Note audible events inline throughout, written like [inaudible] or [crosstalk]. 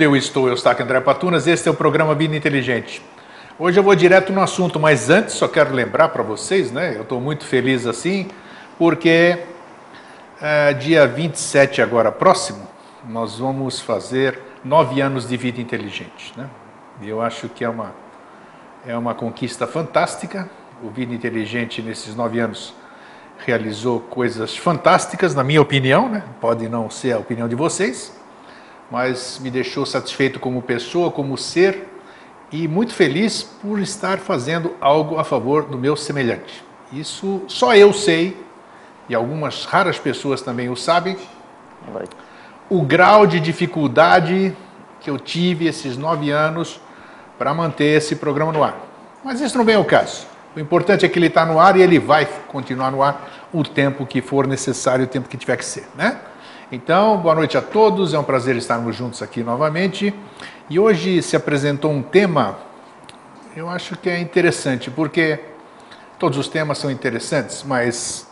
estou, eu estou aqui André Patunas, este é o programa Vida Inteligente. Hoje eu vou direto no assunto, mas antes só quero lembrar para vocês, né? Eu estou muito feliz assim, porque é, dia 27 agora próximo, nós vamos fazer nove anos de vida inteligente, né? E eu acho que é uma, é uma conquista fantástica. O Vida Inteligente, nesses nove anos, realizou coisas fantásticas, na minha opinião, né? pode não ser a opinião de vocês, mas me deixou satisfeito como pessoa, como ser e muito feliz por estar fazendo algo a favor do meu semelhante. Isso só eu sei, e algumas raras pessoas também o sabem, o grau de dificuldade que eu tive esses nove anos para manter esse programa no ar. Mas isso não vem ao caso. O importante é que ele está no ar e ele vai continuar no ar o tempo que for necessário, o tempo que tiver que ser, né? Então, boa noite a todos, é um prazer estarmos juntos aqui novamente. E hoje se apresentou um tema, eu acho que é interessante, porque todos os temas são interessantes, mas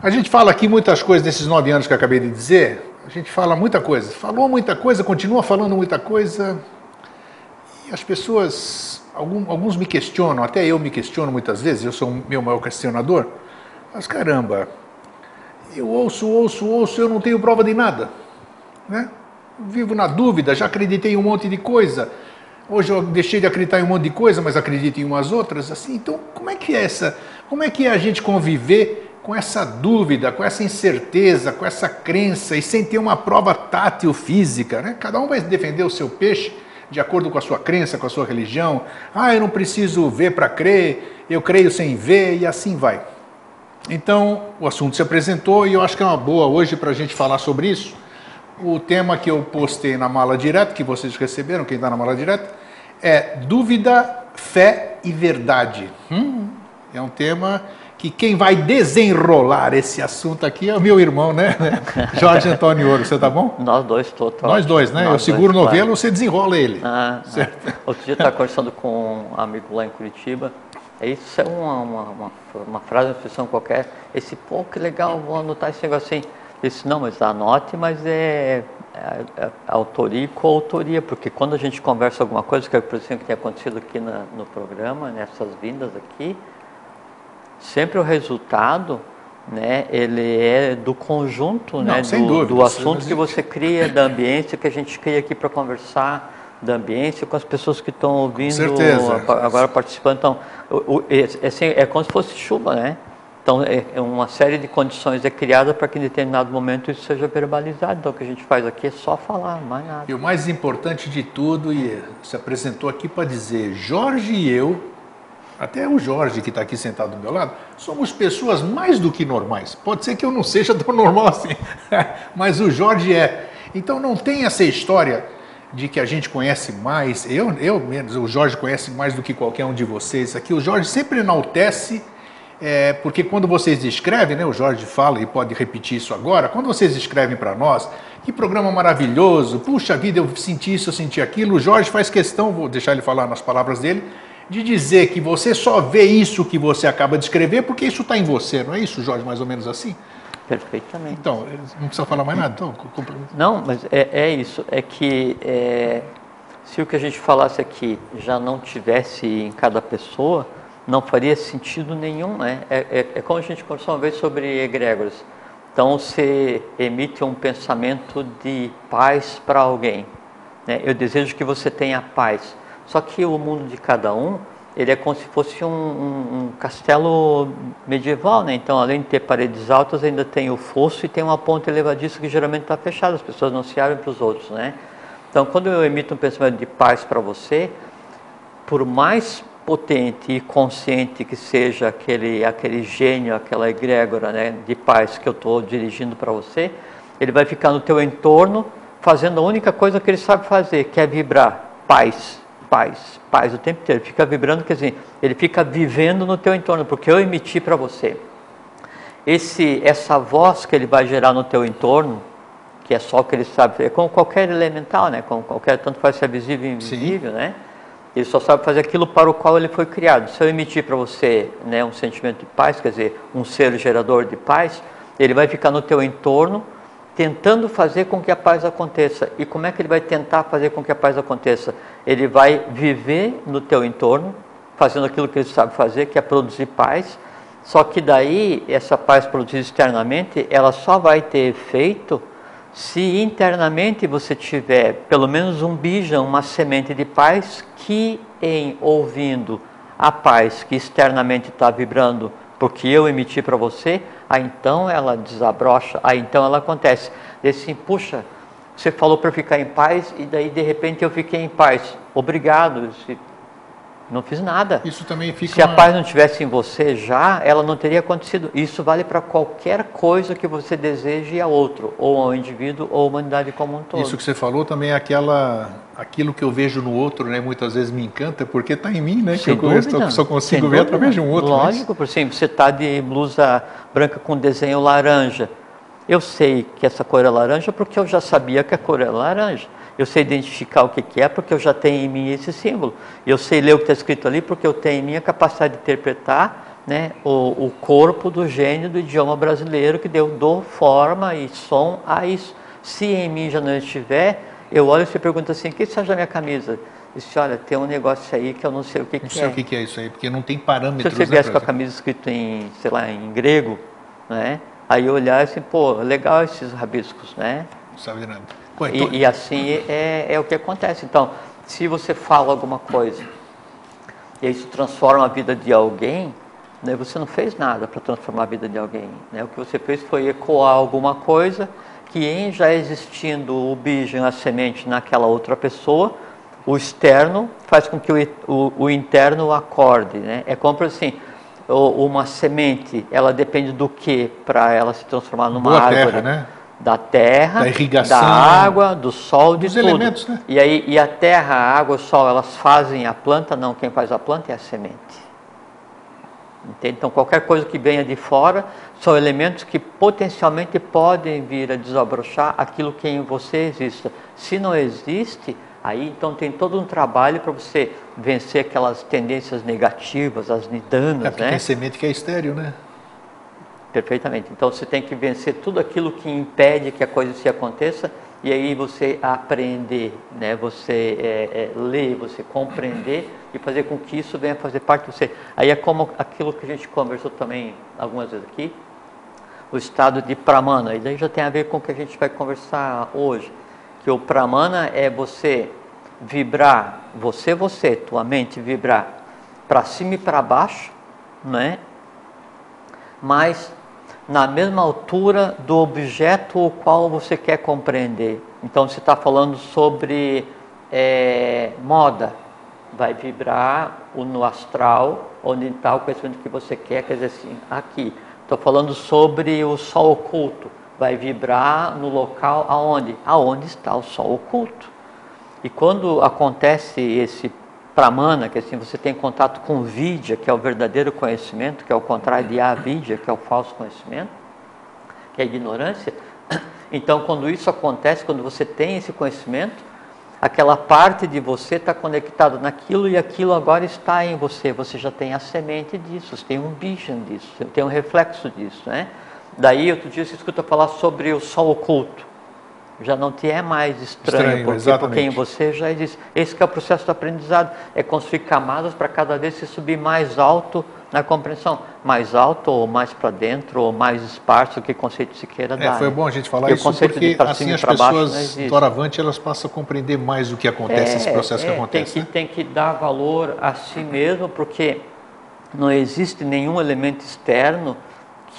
a gente fala aqui muitas coisas nesses nove anos que eu acabei de dizer, a gente fala muita coisa, falou muita coisa, continua falando muita coisa, e as pessoas alguns me questionam, até eu me questiono muitas vezes, eu sou o meu maior questionador, mas caramba, eu ouço, ouço, ouço, eu não tenho prova de nada. Né? Vivo na dúvida, já acreditei em um monte de coisa. Hoje eu deixei de acreditar em um monte de coisa, mas acredito em umas outras. Assim, então, como é que é essa? Como é que é a gente conviver com essa dúvida, com essa incerteza, com essa crença e sem ter uma prova tátil física? Né? Cada um vai defender o seu peixe de acordo com a sua crença, com a sua religião. Ah, eu não preciso ver para crer, eu creio sem ver e assim vai. Então, o assunto se apresentou e eu acho que é uma boa hoje para a gente falar sobre isso. O tema que eu postei na mala direta, que vocês receberam, quem está na mala direta, é dúvida, fé e verdade. Hum, é um tema que quem vai desenrolar esse assunto aqui é o meu irmão, né? [laughs] Jorge Antônio Ouro, você tá bom? Nós dois, tô, tô. Nós dois, né? Nós eu seguro o novelo, você desenrola ele. Ah, certo? Ah. Outro dia eu estava conversando com um amigo lá em Curitiba, isso é uma, uma, uma, uma frase, uma expressão qualquer, esse, pô, que legal, vou anotar esse negócio assim. Disse, não, mas anote, mas é, é, é autoria e coautoria, porque quando a gente conversa alguma coisa, que é por exemplo que tem acontecido aqui na, no programa, nessas vindas aqui, sempre o resultado né, ele é do conjunto Não, né, do, dúvida, do assunto que você cria, da ambiência que a gente cria aqui para conversar, da ambiência com as pessoas que estão ouvindo, agora participando. Então, o, o, é, assim, é como se fosse chuva, né? Então, é, é uma série de condições é criada para que em determinado momento isso seja verbalizado. Então, o que a gente faz aqui é só falar, mais nada. E o mais importante de tudo, e se apresentou aqui para dizer, Jorge e eu até o Jorge, que está aqui sentado do meu lado, somos pessoas mais do que normais. Pode ser que eu não seja tão normal assim, [laughs] mas o Jorge é. Então não tem essa história de que a gente conhece mais, eu, eu menos, o Jorge conhece mais do que qualquer um de vocês aqui. O Jorge sempre enaltece, é, porque quando vocês escrevem, né, o Jorge fala e pode repetir isso agora, quando vocês escrevem para nós, que programa maravilhoso, puxa vida, eu senti isso, eu senti aquilo, o Jorge faz questão, vou deixar ele falar nas palavras dele, de dizer que você só vê isso que você acaba de escrever porque isso está em você, não é isso, Jorge, mais ou menos assim? Perfeitamente. Então, não precisa falar mais nada, então. Não, mas é, é isso, é que é, se o que a gente falasse aqui já não tivesse em cada pessoa, não faria sentido nenhum, né? É, é, é como a gente conversou uma vez sobre egrégoras. Então, você emite um pensamento de paz para alguém. Né? Eu desejo que você tenha paz. Só que o mundo de cada um, ele é como se fosse um, um, um castelo medieval, né? Então, além de ter paredes altas, ainda tem o fosso e tem uma ponte elevadiça que geralmente está fechada, as pessoas não se abrem para os outros, né? Então, quando eu emito um pensamento de paz para você, por mais potente e consciente que seja aquele, aquele gênio, aquela egrégora né, de paz que eu estou dirigindo para você, ele vai ficar no teu entorno fazendo a única coisa que ele sabe fazer, que é vibrar paz paz, paz o tempo inteiro. Fica vibrando, quer dizer, ele fica vivendo no teu entorno, porque eu emiti para você. Esse, essa voz que ele vai gerar no teu entorno, que é só o que ele sabe, é como qualquer elemental, né? Como qualquer, tanto faz ser visível e invisível, Sim. né? Ele só sabe fazer aquilo para o qual ele foi criado. Se eu emitir para você né, um sentimento de paz, quer dizer, um ser gerador de paz, ele vai ficar no teu entorno tentando fazer com que a paz aconteça. E como é que ele vai tentar fazer com que a paz aconteça? Ele vai viver no teu entorno, fazendo aquilo que ele sabe fazer, que é produzir paz. Só que daí, essa paz produzida externamente, ela só vai ter efeito se internamente você tiver pelo menos um bija, uma semente de paz, que em ouvindo a paz que externamente está vibrando, porque eu emiti para você, aí então ela desabrocha, aí então ela acontece. Daí assim, puxa, você falou para ficar em paz e daí de repente eu fiquei em paz. Obrigado. Não fiz nada. Isso também fica. Se uma... a paz não tivesse em você já, ela não teria acontecido. Isso vale para qualquer coisa que você deseje a outro, ou ao indivíduo, ou à humanidade como um todo. Isso que você falou também é aquela, aquilo que eu vejo no outro, né? Muitas vezes me encanta porque está em mim, né? Sem que dúvida, eu só consigo ver dúvida. através de um outro. Lógico, por exemplo, você está de blusa branca com desenho laranja. Eu sei que essa cor é laranja porque eu já sabia que a cor é laranja. Eu sei identificar o que, é porque eu já tenho em mim esse símbolo. Eu sei ler o que está escrito ali porque eu tenho em mim a capacidade de interpretar né, o, o corpo do gênio do idioma brasileiro que deu forma e som a isso. Se em mim já não estiver, eu olho e você pergunta assim, o que você acha da minha camisa? Disse, olha, tem um negócio aí que eu não sei o que, não que é. Não sei o que, é isso aí, porque não tem parâmetros. Se você viesse né, com a camisa escrita em, sei lá, em grego, né? Aí eu olhar assim, pô, legal esses rabiscos, né? Não sabe de nada. Pô, então... e, e, assim é, é o que acontece. Então, se você fala alguma coisa e isso transforma a vida de alguém, né, você não fez nada para transformar a vida de alguém. Né? O que você fez foi ecoar alguma coisa que, em já existindo o bicho, a semente naquela outra pessoa, o externo faz com que o, o, o interno acorde. Né? É como assim, uma semente, ela depende do que para ela se transformar numa Boa árvore? Terra, né? Da terra, da irrigação, da água, do sol, de dos tudo. elementos, né? E aí e a terra, a água, o sol, elas fazem a planta? Não, quem faz a planta é a semente. Entende? Então qualquer coisa que venha de fora são elementos que potencialmente podem vir a desabrochar aquilo que em você existe. Se não existe, aí então tem todo um trabalho para você vencer aquelas tendências negativas, as nidanas, é porque né? tem semente que é estéreo, né? Perfeitamente. Então você tem que vencer tudo aquilo que impede que a coisa se aconteça e aí você aprender, né? você é, é, ler, você compreender e fazer com que isso venha fazer parte de você. Aí é como aquilo que a gente conversou também algumas vezes aqui, o estado de pramana. E daí já tem a ver com o que a gente vai conversar hoje. Que o pramana é você vibrar, você, você, tua mente vibrar para cima e para baixo, né? mas na mesma altura do objeto o qual você quer compreender. Então, você está falando sobre é, moda, vai vibrar no astral, onde está o conhecimento que você quer, quer dizer assim, aqui. Estou falando sobre o sol oculto, vai vibrar no local aonde? Aonde está o sol oculto. E quando acontece esse pramana, que assim você tem contato com vidya, que é o verdadeiro conhecimento, que é o contrário de avidya, que é o falso conhecimento, que é a ignorância. Então, quando isso acontece, quando você tem esse conhecimento, aquela parte de você está conectada naquilo e aquilo agora está em você. Você já tem a semente disso, você tem um vision disso, você tem um reflexo disso, né? Daí, outro dia você escuta falar sobre o sol oculto já não te é mais estranho, estranho porque, porque em você já existe. Esse é o processo do aprendizado, é construir camadas para cada vez se subir mais alto na compreensão, mais alto ou mais para dentro ou mais esparso, que conceito se queira é, dar. Foi né? bom a gente falar isso porque assim as pessoas doravante elas passam a compreender mais o que acontece, é, esse processo é, que acontece. Tem que, tem que dar valor a si mesmo, porque não existe nenhum elemento externo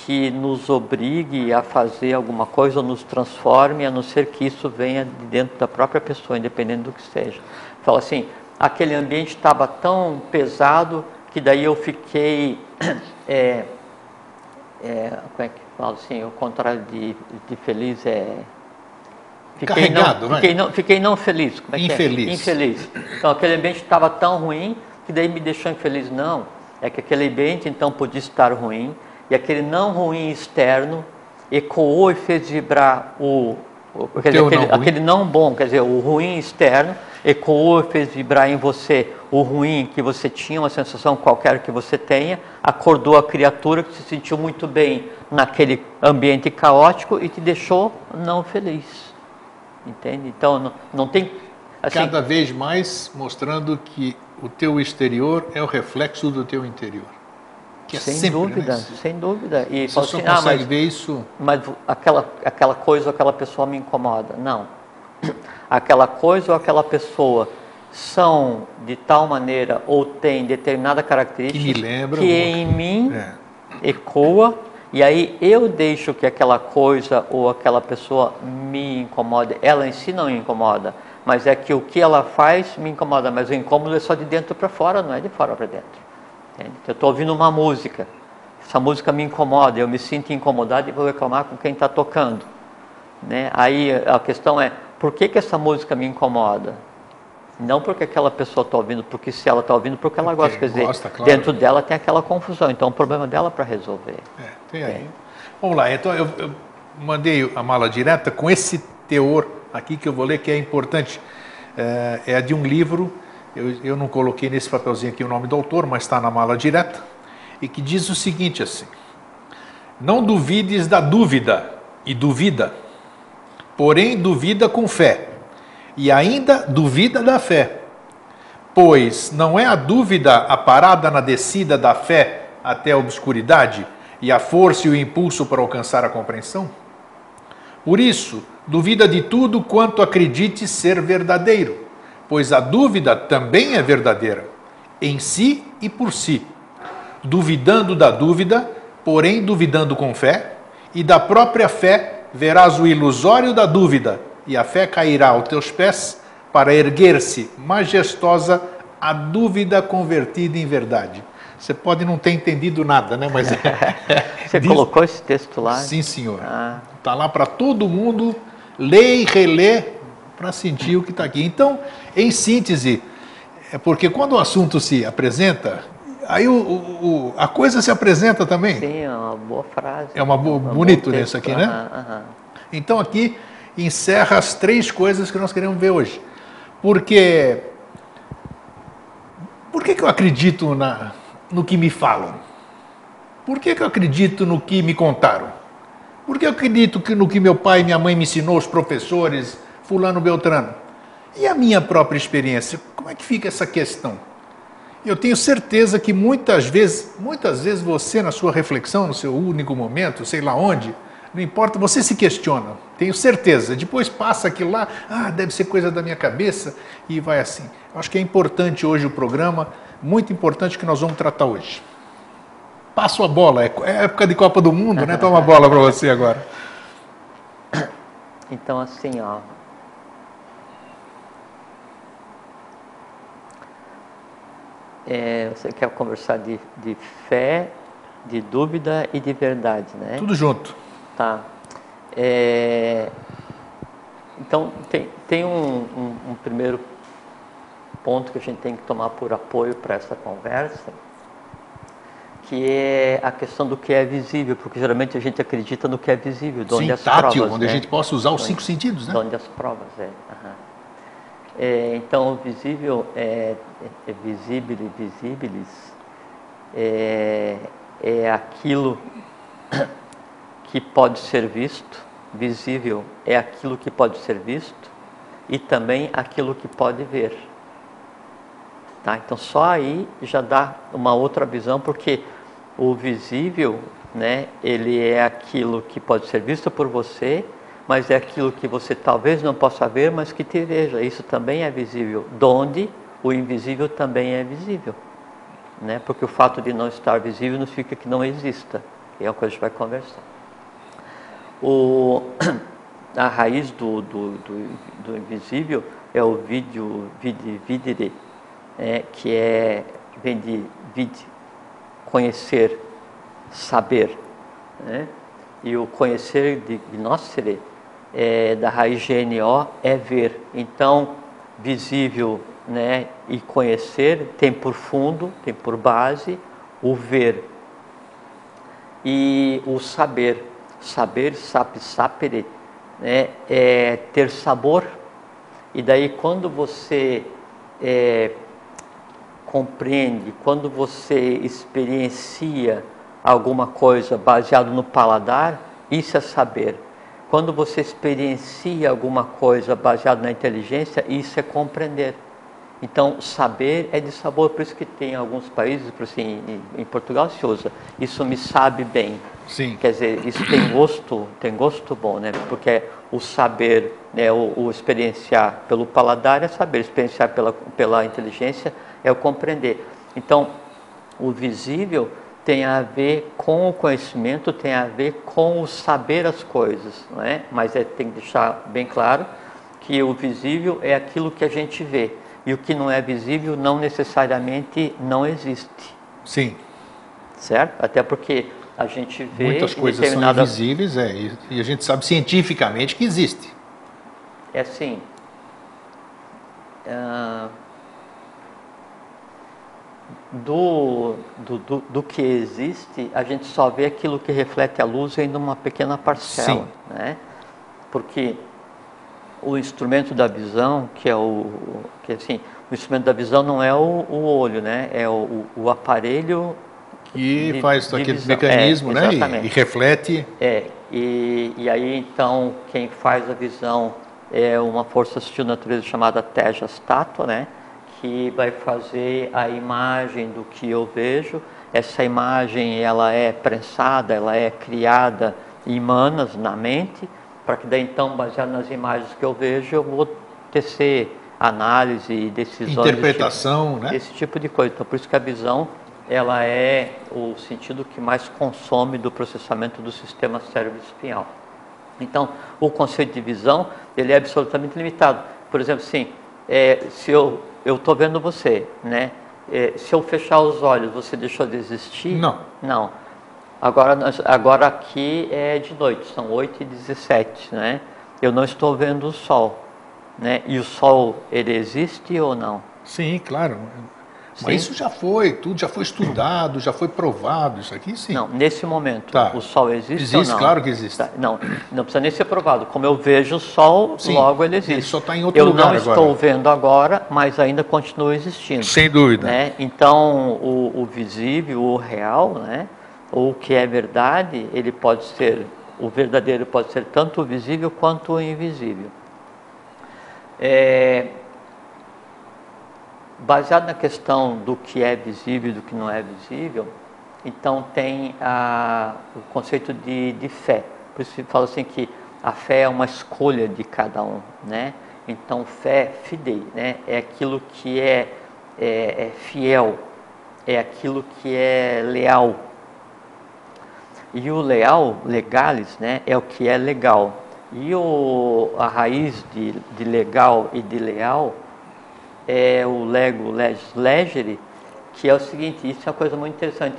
que nos obrigue a fazer alguma coisa ou nos transforme, a não ser que isso venha de dentro da própria pessoa, independente do que seja. Fala assim, aquele ambiente estava tão pesado que daí eu fiquei, é, [clears throat] é, como é que fala assim, o contrário de, de feliz é... Fiquei Carregado, não, fiquei, não, fiquei não feliz. Como é infeliz. Que é? Infeliz. Então, aquele ambiente estava tão ruim que daí me deixou infeliz. Não, é que aquele ambiente então podia estar ruim, e aquele não ruim externo ecoou e fez vibrar o, o dizer, aquele, não aquele, não bom, quer dizer, o ruim externo, ecoou e fez vibrar em você o ruim que você tinha, uma sensação qualquer que você tenha, acordou a criatura que se sentiu muito bem naquele ambiente caótico e te deixou não feliz. Entende? Então não, não tem. Assim, Cada vez mais mostrando que o teu exterior é o reflexo do teu interior. Que é sem sempre, dúvida, né? sem dúvida. E Você só assim, consegue ah, mas, ver isso. Mas aquela, aquela coisa ou aquela pessoa me incomoda. Não. [clears throat] Aquela coisa ou aquela pessoa são de tal maneira ou tem determinada característica que, me lembra que em mim é. ecoa e aí eu deixo que aquela coisa ou aquela pessoa me incomode. Ela em si não me incomoda, mas é que o que ela faz me incomoda. Mas o incômodo é só de dentro para fora, não é de fora para dentro. Entende? Eu estou ouvindo uma música, essa música me incomoda, eu me sinto incomodado e vou reclamar com quem está tocando. Né? Aí a questão é, por que, que essa música me incomoda? Não porque aquela pessoa está ouvindo, porque se ela está ouvindo, porque ela gosta. Quer dizer, gosta, claro. dentro dela tem aquela confusão. Então, é um problema dela para resolver. É, tem aí. É. Vamos lá, então eu, eu, mandei a mala direta com esse teor aqui que eu vou ler, que é importante. É, é de um livro, eu, eu não coloquei nesse papelzinho aqui o nome do autor, mas está na mala direta, e que diz o seguinte assim, não duvides da dúvida, e duvida, porém duvida com fé e ainda duvida da fé. Pois não é a dúvida a parada na descida da fé até a obscuridade e a força e o impulso para alcançar a compreensão? Por isso, duvida de tudo quanto acredite ser verdadeiro, pois a dúvida também é verdadeira, em si e por si. Duvidando da dúvida, porém duvidando com fé, e da própria fé verás o ilusório da dúvida e a fé cairá aos teus pés para erguer-se majestosa a dúvida convertida em verdade. Você pode não ter entendido nada, né? Mas [laughs] [laughs] você diz... colocou esse texto lá? Sim, senhor. Está ah. Tá lá para todo mundo ler e reler para sentir o que está aqui. Então, em síntese, é porque quando o assunto se apresenta, aí o, o, a coisa se apresenta também. Sim, é uma boa frase. É uma boa, bonito nisso aqui, né? Então aqui encerra as três coisas que nós queremos ver hoje. Porque por que, que eu acredito na, no que me falam? Por que, que eu acredito no que me contaram? Por que eu acredito que no que meu pai e minha mãe me ensinou, os professores, fulano Beltrano? E a minha própria experiência? Como é que fica essa questão? Eu tenho certeza que muitas vezes, muitas vezes você na sua reflexão, no seu único momento, sei lá onde, não importa, você se questiona, tenho certeza. Depois passa aquilo lá, ah, deve ser coisa da minha cabeça e vai assim. Acho que é importante hoje o programa, muito importante que nós vamos tratar hoje. Passo a bola, é, é época de Copa do Mundo, né? Toma a bola para você agora. Então, assim, ó. É, você quer conversar de, de fé, de dúvida e de verdade, né? Tudo junto. Tá. É, então, tem, tem um, um, um primeiro ponto que a gente tem que tomar por apoio para essa conversa, que é a questão do que é visível, porque geralmente a gente acredita no que é visível, de onde Sim, as tátil, provas, onde né? a gente possa usar os cinco sentidos, né? De onde as provas, é. Uhum. É então, o visível é, é visível e visíveis é, é aquilo que pode ser visto, visível é aquilo que pode ser visto e também aquilo que pode ver. Tá? Então só aí já dá uma outra visão, porque o visível, né, ele é aquilo que pode ser visto por você, mas é aquilo que você talvez não possa ver, mas que te veja. Isso também é visível. Donde o invisível também é visível. Né? Porque o fato de não estar visível não significa que não exista. É coisa que a gente vai conversar. O, [clears throat] a raiz do, do, do, do, invisível é o vídeo, vide, videre, é, que é, vem de vid, conhecer, saber. Né? E o conhecer de gnostere, é, da raiz GNO, é ver. Então, visível né, e conhecer tem por fundo, tem por base o ver. E o saber saber, sap, sapere, né, é ter sabor, E daí quando você é, compreende, quando você experiencia alguma coisa baseado no paladar, isso é saber. Quando você experiencia alguma coisa baseado na inteligência, isso é compreender. Então, saber é de sabor, por isso que tem alguns países, por assim, em Portugal se usa, isso me sabe bem. Sim. Quer dizer, isso tem gosto, tem gosto bom, né? Porque o saber, né, o, o experienciar pelo paladar é saber, experienciar pela, pela inteligência é o compreender. Então, o visível tem a ver com o conhecimento, tem a ver com o saber as coisas, não é? Mas é, tem que deixar bem claro que o visível é aquilo que a gente vê e o que não é visível não necessariamente não existe. Sim. Certo? Até porque a gente vê muitas coisas determinada... são invisíveis, é, e a gente sabe cientificamente que existe. É assim. Uh, do, do, do, do, que existe, a gente só vê aquilo que reflete a luz em uma pequena parcela. Sim. Né? Porque o instrumento da visão, que é o que assim, o instrumento da visão não é o, o olho, né? É o, o aparelho que de, faz aquele visão. mecanismo, é, né? E, e, reflete. É. E, e aí então quem faz a visão é uma força sutil natureza chamada Tejas Tattva, né? Que vai fazer a imagem do que eu vejo. Essa imagem ela é prensada, ela é criada em manas na mente para que daí então, baseado nas imagens que eu vejo, eu vou tecer análise e decisões. Interpretação, desse tipo, né? Esse tipo de coisa. Então, por isso que a visão ela é o sentido que mais consome do processamento do sistema cérebro-espinhal. Então, o conceito de visão ele é absolutamente limitado. Por exemplo, sim, é, se eu eu estou vendo você, né? É, se eu fechar os olhos, você deixou de existir? Não. Não. Agora, agora aqui é de noite, são 8 e 17, né? Eu não estou vendo o sol, né? E o sol, ele existe ou não? Sim, claro. Sim. Mas isso já foi, tudo já foi estudado, já foi provado, isso aqui sim. Não, nesse momento, tá. o Sol existe Existe, ou não? claro que existe. Tá. Não, não precisa nem ser provado. Como eu vejo o Sol, sim. logo ele existe. Ele só está em outro eu lugar agora. Eu não estou vendo agora, mas ainda continua existindo. Sem dúvida. Né? Então, o, o visível, o real, né? o que é verdade, ele pode ser, o verdadeiro pode ser tanto o visível quanto o invisível. É, baseado na questão do que é visível e do que não é visível, então tem a, o conceito de, de fé. Por isso fala assim que a fé é uma escolha de cada um, né? Então fé, fidei, né? É aquilo que é, é, é fiel, é aquilo que é leal, e o leal, legalis, né, é o que é legal. E o, a raiz de, de legal e de leal é o lego legere, que é o seguinte, isso é uma coisa muito interessante.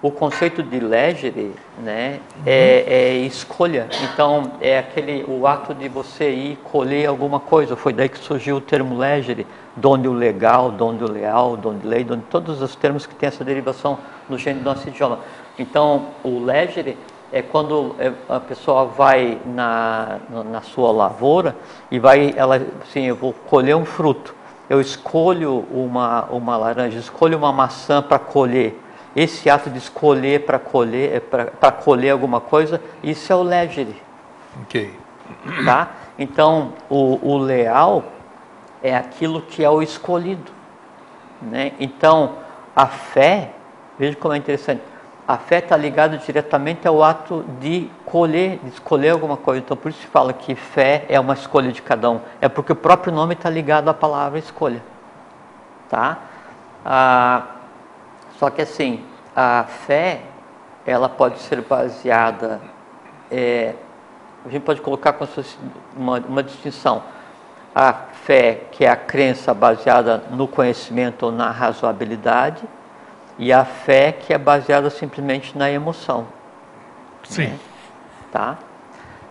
O conceito de legere, né, uhum. é, é, escolha. Então, é aquele o ato de você ir colher alguma coisa. Foi daí que surgiu o termo legere, donde o legal, donde o leal, donde lei, donde todos os termos que têm essa derivação no gênero do nosso idioma. Então, o legere é quando é, a pessoa vai na, na sua lavoura e vai, ela, assim, eu vou colher um fruto. Eu escolho uma, uma laranja, escolho uma maçã para colher. Esse ato de escolher para colher, é para colher alguma coisa, isso é o legere. Ok. Tá? Então, o, o leal é aquilo que é o escolhido. Né? Então, a fé, veja como é interessante, a fé está ligada diretamente ao ato de colher, de escolher alguma coisa. Então, por isso se fala que fé é uma escolha de cada um. É porque o próprio nome está ligado à palavra escolha. Tá? Ah, só que assim, a fé, ela pode ser baseada, é, a gente pode colocar como se fosse uma, uma distinção. A fé, que é a crença baseada no conhecimento ou na razoabilidade, e a fé que é baseada simplesmente na emoção. Sim. Né? Tá?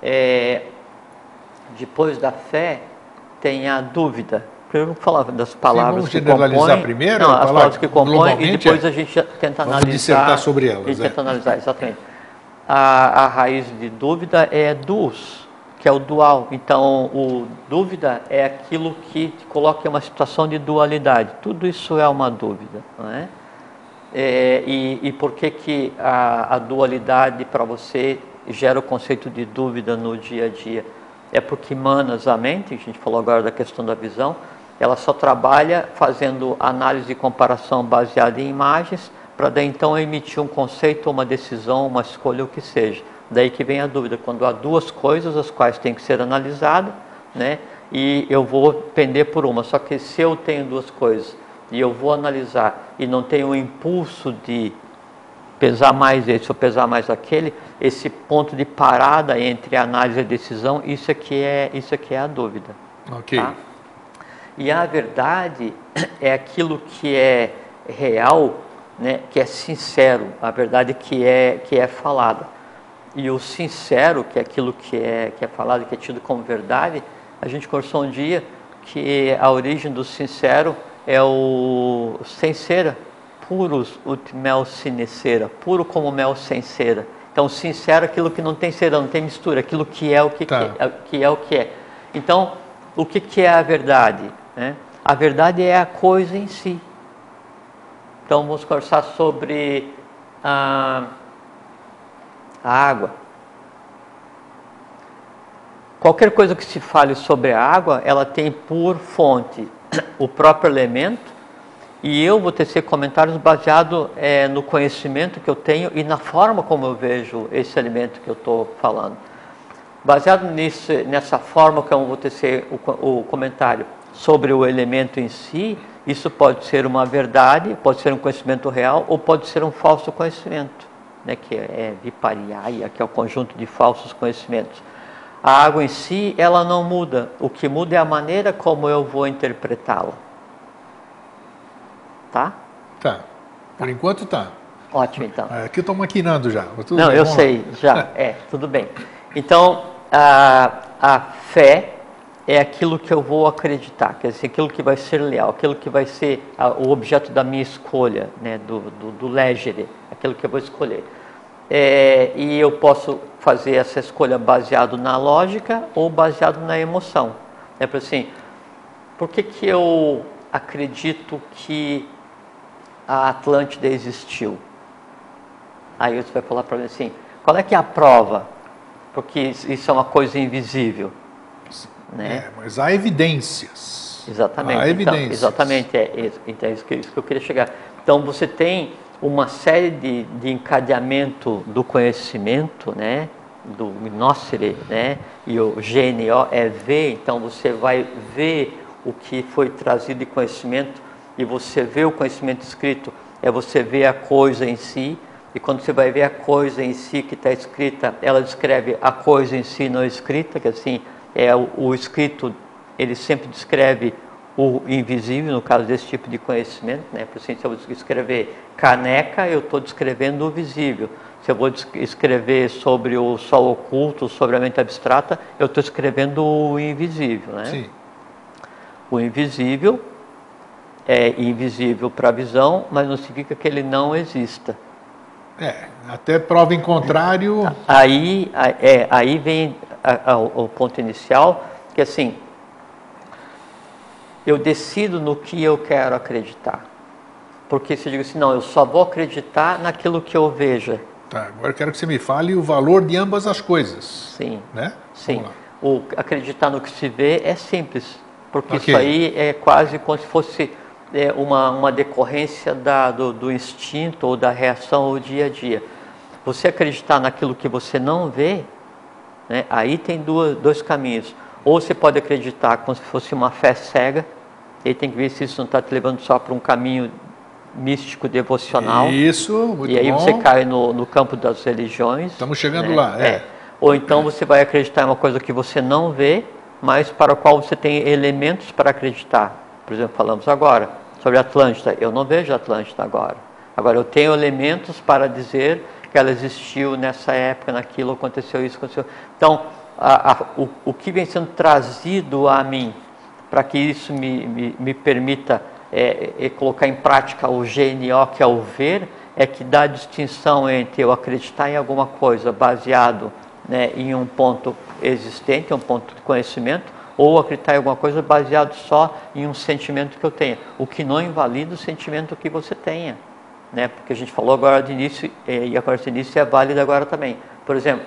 É, depois da fé tem a dúvida. Primeiro vamos falar das palavras Sim, vamos que compõem. primeiro? Não, as palavras que compõem e depois é? a gente tenta vamos analisar. dissertar sobre elas. E é. tenta analisar, exatamente. A, a raiz de dúvida é dus, que é o dual. Então, o dúvida é aquilo que te coloca em uma situação de dualidade. Tudo isso é uma dúvida, não é? É e, e por que que a, a dualidade para você gera o conceito de dúvida no dia a dia? É porque manas a mente, a gente falou agora da questão da visão, ela só trabalha fazendo análise e comparação baseada em imagens, para daí então emitir um conceito, uma decisão, uma escolha, o que seja. Daí que vem a dúvida, quando há duas coisas as quais tem que ser analisadas, né? E eu vou pender por uma. Só que se eu tenho duas coisas e eu vou analisar e não tenho o impulso de pesar mais esse ou pesar mais aquele, esse ponto de parada entre a análise e decisão, isso aqui é, isso aqui é a dúvida. Ok. Tá? E a verdade é aquilo que é real, né, que é sincero, a verdade que é, que é falada. E o sincero, que é aquilo que é, que é falado, que é tido como verdade, a gente conversou um dia que a origem do sincero é o sem cera, puros ut mel sine cera, puro como mel sem cera. Então, sincero é aquilo que não tem cera, não tem mistura, aquilo que é o que, tá. que, é, que é o que é. Então, o que, que é a verdade? Né? A verdade é a coisa em si. Então, vamos conversar sobre a a água. Qualquer coisa que se fale sobre a água, ela tem por fonte o próprio elemento e eu vou tecer comentários baseados é, no conhecimento que eu tenho e na forma como eu vejo esse elemento que eu estou falando. Baseado nisso, nessa forma que eu vou tecer o, o comentário sobre o elemento em si, isso pode ser uma verdade, pode ser um conhecimento real ou pode ser um falso conhecimento né, que é vipariaya, que é o conjunto de falsos conhecimentos. A água em si, ela não muda. O que muda é a maneira como eu vou interpretá-la. Tá? Tá. Por tá. enquanto tá. Ótimo, então. É, aqui eu estou maquinando já. Tudo não, eu sei, lá. já. [laughs] É, tudo bem. Então, a, a fé é aquilo que eu vou acreditar, quer dizer, aquilo que vai ser leal, aquilo que vai ser a, o objeto da minha escolha, né, do, do, do legere, aquilo que eu vou escolher. É, e eu posso fazer essa escolha baseado na lógica ou baseado na emoção. É para assim, por que, que eu acredito que a Atlântida existiu? Aí você vai falar para mim assim, qual é que é a prova? Porque isso é uma coisa invisível. Né? É, mas há evidências. Exatamente. Há então, evidências. exatamente, é, então, é isso, que, isso que eu queria chegar. Então você tem uma série de, de encadeamento do conhecimento, né? do Gnócere, né? e o GNO é ver, então você vai ver o que foi trazido de conhecimento e você vê o conhecimento escrito, é você ver a coisa em si, e quando você vai ver a coisa em si que está escrita, ela descreve a coisa em si não escrita, que assim, é o, o escrito, ele sempre descreve o invisível, no caso desse tipo de conhecimento, né? Por assim, se eu escrever caneca, eu estou descrevendo o visível. Se eu vou escrever sobre o sol oculto, sobre a mente abstrata, eu estou escrevendo o invisível, né? Sim. O invisível é invisível para a visão, mas não significa que ele não exista. É, até prova em contrário. Aí, é, aí vem a, a, o ponto inicial, que assim, eu decido no que eu quero acreditar. Porque se eu digo assim, não, eu só vou acreditar naquilo que eu veja. Tá, agora eu quero que você me fale o valor de ambas as coisas. Sim. Né? Sim. O acreditar no que se vê é simples, porque okay. isso aí é quase como se fosse é, uma, uma decorrência da, do, do instinto ou da reação ao dia a dia. Você acreditar naquilo que você não vê, né, aí tem duas, dois caminhos. Ou você pode acreditar como se fosse uma fé cega, e tem que ver se isso não está te levando só para um caminho místico devocional. Isso, muito E aí bom. você cai no, no campo das religiões. Estamos chegando né? lá, é. é. Ou então você vai acreditar em uma coisa que você não vê, mas para a qual você tem elementos para acreditar. Por exemplo, falamos agora sobre Atlântida. Eu não vejo Atlântida agora. Agora eu tenho elementos para dizer que ela existiu nessa época, naquilo aconteceu isso, aconteceu. Então, a, a, o, o que vem sendo trazido a mim para que isso me, me, me permita é, é, colocar em prática o GNO, que é o ver, é que dá a distinção entre eu acreditar em alguma coisa baseado né, em um ponto existente, um ponto de conhecimento, ou acreditar em alguma coisa baseado só em um sentimento que eu tenha, o que não invalida o sentimento que você tenha, né? Porque a gente falou agora de início e agora de início é válido agora também. Por exemplo,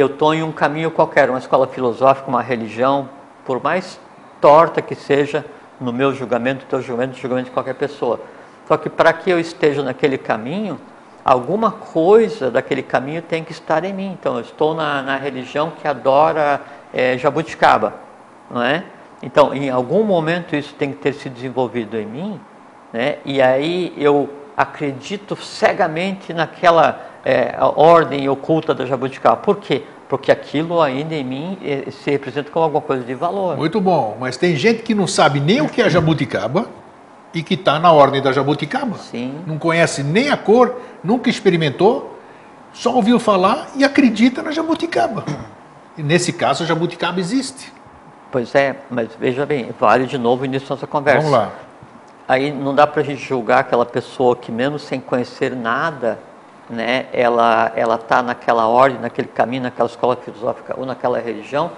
eu estou em um caminho qualquer, uma escola filosófica, uma religião, por mais torta que seja, no meu julgamento, no teu julgamento, no julgamento de qualquer pessoa. Só que para que eu esteja naquele caminho, alguma coisa daquele caminho tem que estar em mim. Então, eu estou na, na religião que adora é, jabuticaba, não é? Então, em algum momento isso tem que ter se desenvolvido em mim, né? E aí eu acredito cegamente naquela é, ordem oculta da jabuticaba. Por quê? Porque aquilo ainda em mim é, se representa como alguma coisa de valor. Muito bom, mas tem gente que não sabe nem o que é jabuticaba e que está na ordem da jabuticaba. Sim. Não conhece nem a cor, nunca experimentou, só ouviu falar e acredita na jabuticaba. E nesse caso, a jabuticaba existe. Pois é, mas veja bem, vale de novo início da nossa conversa. Vamos lá. Aí não dá para a gente julgar aquela pessoa que mesmo sem conhecer nada, né, ela ela está naquela ordem, naquele caminho, naquela escola filosófica ou naquela religião,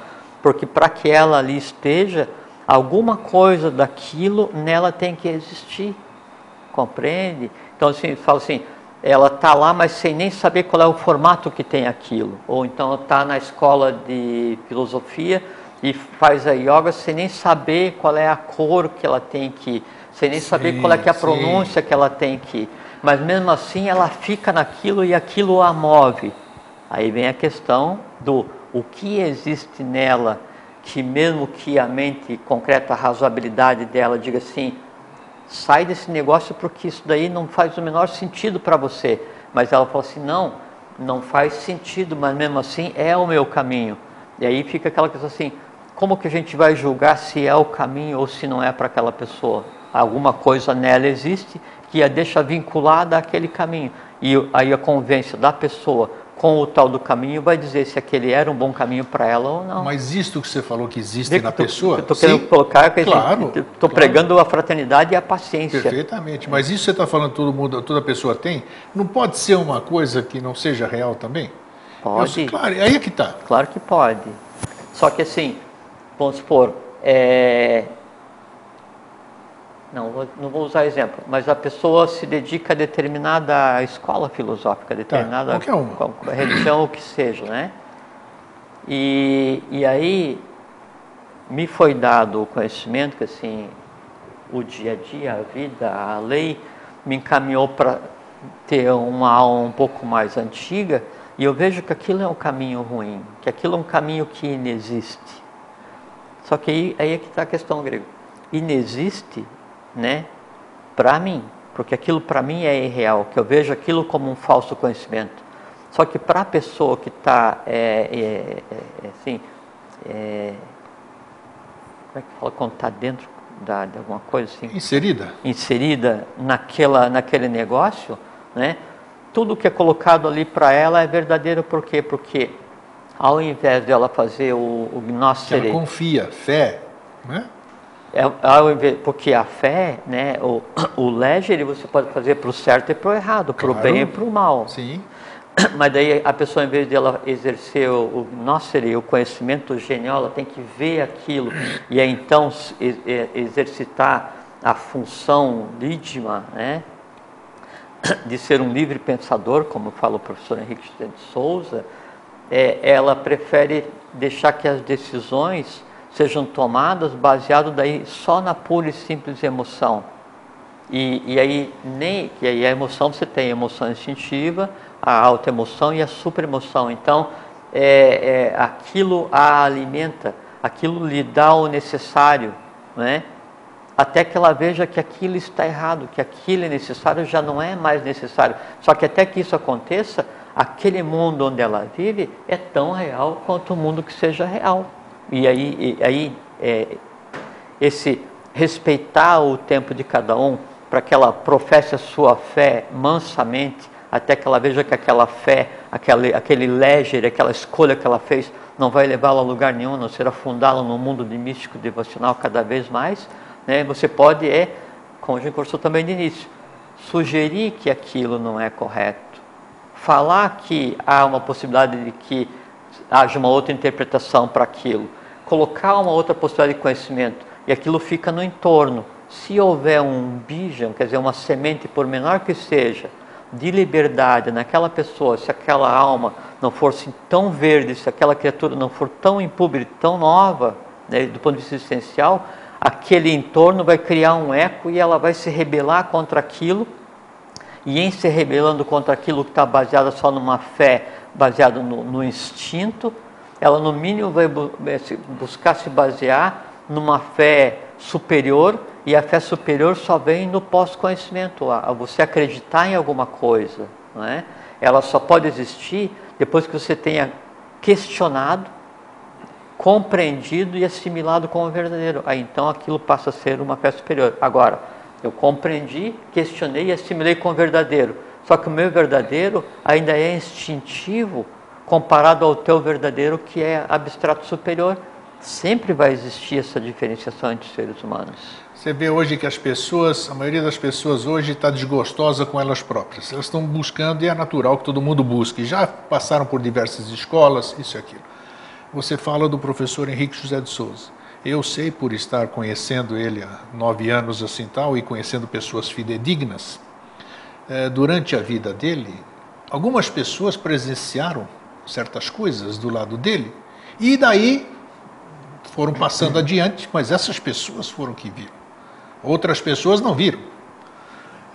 porque para que ela ali esteja, alguma coisa daquilo nela tem que existir. Compreende? Então, assim, fala assim, ela está lá, mas sem nem saber qual é o formato que tem aquilo. Ou então está na escola de filosofia e faz a yoga sem nem saber qual é a cor que ela tem que, sem nem sim, saber qual é, que é a pronúncia que ela tem que. Mas mesmo assim ela fica naquilo e aquilo a move. Aí vem a questão do o que existe nela que mesmo que a mente concreta, a razoabilidade dela diga assim, sai desse negócio porque isso daí não faz o menor sentido para você. Mas ela fala assim, não, não faz sentido, mas mesmo assim é o meu caminho. E aí fica aquela questão assim, como que a gente vai julgar se é o caminho ou se não é para aquela pessoa? Alguma coisa nela existe que a deixa vinculada àquele caminho. E aí a convivência da pessoa com o tal do caminho vai dizer se aquele era um bom caminho para ela ou não. Mas isto que você falou que existe que na tô, pessoa? Estou querendo colocar que claro, estou claro. pregando a fraternidade e a paciência. Perfeitamente. Mas isso que você está falando todo mundo, toda pessoa tem, não pode ser uma coisa que não seja real também? Pode. Eu, claro, aí é que está. Claro que pode. Só que assim, vamos supor, é, não, não vou usar exemplo, mas a pessoa se dedica a determinada escola filosófica, determinada tá, uma. religião, o que seja, né? E, e aí me foi dado o conhecimento que assim o dia a dia, a vida, a lei me encaminhou para ter uma alma um pouco mais antiga e eu vejo que aquilo é um caminho ruim, que aquilo é um caminho que inexiste. Só que aí, aí é que está a questão grego. Inexiste né, para mim, porque aquilo para mim é irreal, que eu vejo aquilo como um falso conhecimento. Só que para a pessoa que está, é, é, é, assim, é, como é que fala quando está dentro da, de alguma coisa assim? Inserida. Inserida naquela, naquele negócio, né? Tudo que é colocado ali para ela é verdadeiro, por quê? Porque ao invés dela fazer o, o nosso ela confia, fé, né? É, porque a fé, né, o, [coughs] o ledger você pode fazer para o certo e para o errado, para o claro. bem e para o mal. Sim. [coughs] Mas daí a pessoa, em vez de ela exercer o, o seria o conhecimento genial, ela tem que ver aquilo e aí então exercitar a função lídima, né, [coughs] de ser um livre pensador, como fala o professor Henrique de Souza, é, ela prefere deixar que as decisões sejam tomadas baseado daí só na pura e simples emoção. E, e aí nem e aí a emoção você tem a emoção instintiva, a alta emoção e a super emoção. Então é, é, aquilo a alimenta, aquilo lhe dá o necessário, né? Até que ela veja que aquilo está errado, que aquilo é necessário já não é mais necessário. Só que até que isso aconteça, aquele mundo onde ela vive é tão real quanto o mundo que seja real. E aí, e aí é, esse respeitar o tempo de cada um, para que ela professe a sua fé mansamente, até que ela veja que aquela fé, aquele, aquele ledger, aquela escolha que ela fez, não vai levá-la a lugar nenhum, não será afundá-la no mundo de místico devocional cada vez mais. Né? Você pode, é, como a gente conversou também de início, sugerir que aquilo não é correto, falar que há uma possibilidade de que haja uma outra interpretação para aquilo, colocar uma outra possibilidade de conhecimento e aquilo fica no entorno. Se houver um bijam, quer dizer, uma semente, por menor que seja, de liberdade naquela pessoa, se aquela alma não fosse tão verde, se aquela criatura não for tão impúber, tão nova, né, do ponto de vista existencial, aquele entorno vai criar um eco e ela vai se rebelar contra aquilo. E em se rebelando contra aquilo que está baseado só numa fé, baseado no, no instinto, ela no mínimo vai buscar se basear numa fé superior e a fé superior só vem no pós-conhecimento, a, você acreditar em alguma coisa. Não é? Ela só pode existir depois que você tenha questionado, compreendido e assimilado como verdadeiro. Aí então aquilo passa a ser uma fé superior. Agora, eu compreendi, questionei e assimilei como verdadeiro. Só que o meu verdadeiro ainda é instintivo comparado ao teu verdadeiro que é abstrato superior. Sempre vai existir essa diferenciação entre os seres humanos. Você vê hoje que as pessoas, a maioria das pessoas hoje está desgostosa com elas próprias. Elas estão buscando, e é natural que todo mundo busque. Já passaram por diversas escolas, isso e aquilo. Você fala do professor Henrique José de Souza. Eu sei, por estar conhecendo ele há nove anos assim tal, e conhecendo pessoas fidedignas, eh, durante a vida dele, algumas pessoas presenciaram certas coisas do lado dele, e daí foram passando [clears throat] adiante, mas essas pessoas foram que viram. Outras pessoas não viram.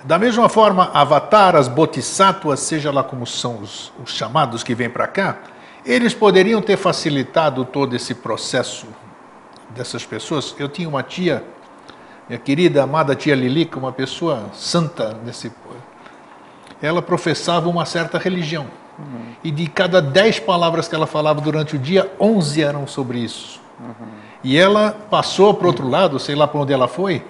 Da mesma forma, avataras, bodhisattvas, seja lá como são os, os chamados que vêm para cá, eles poderiam ter facilitado todo esse processo dessas pessoas. Eu tinha uma tia, minha querida, amada tia Lilica, uma pessoa santa nesse. Ela professava uma certa religião. Uhum. E de cada dez palavras que ela falava durante o dia, onze eram sobre isso. Uhum. E ela passou para o outro lado, sei lá para onde ela foi,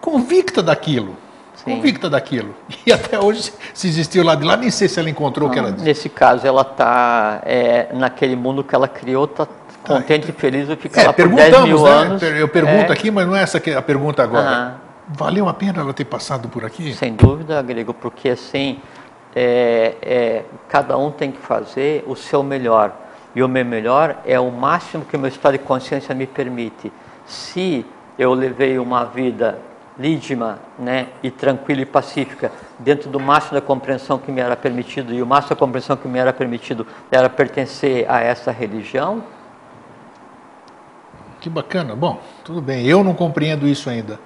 convicta daquilo. Sim. Convicta daquilo. E até hoje, se existiu lá de lá, nem sei se ela encontrou o que ela disse. Nesse caso, ela está é, naquele mundo que ela criou, está contente e feliz de ficar é, lá por 10 mil né? anos. Eu pergunto é... aqui, mas não é essa a pergunta agora. Valeu a pena ela ter passado por aqui? Sem dúvida, Grego, porque assim, é, é, cada um tem que fazer o seu melhor. E o meu melhor é o máximo que o meu estado de consciência me permite. Se eu levei uma vida lídima né, e tranquila e pacífica, dentro do máximo da compreensão que me era permitido, e o máximo da compreensão que me era permitido era pertencer a essa religião. Que bacana. Bom, tudo bem. Eu não compreendo isso ainda.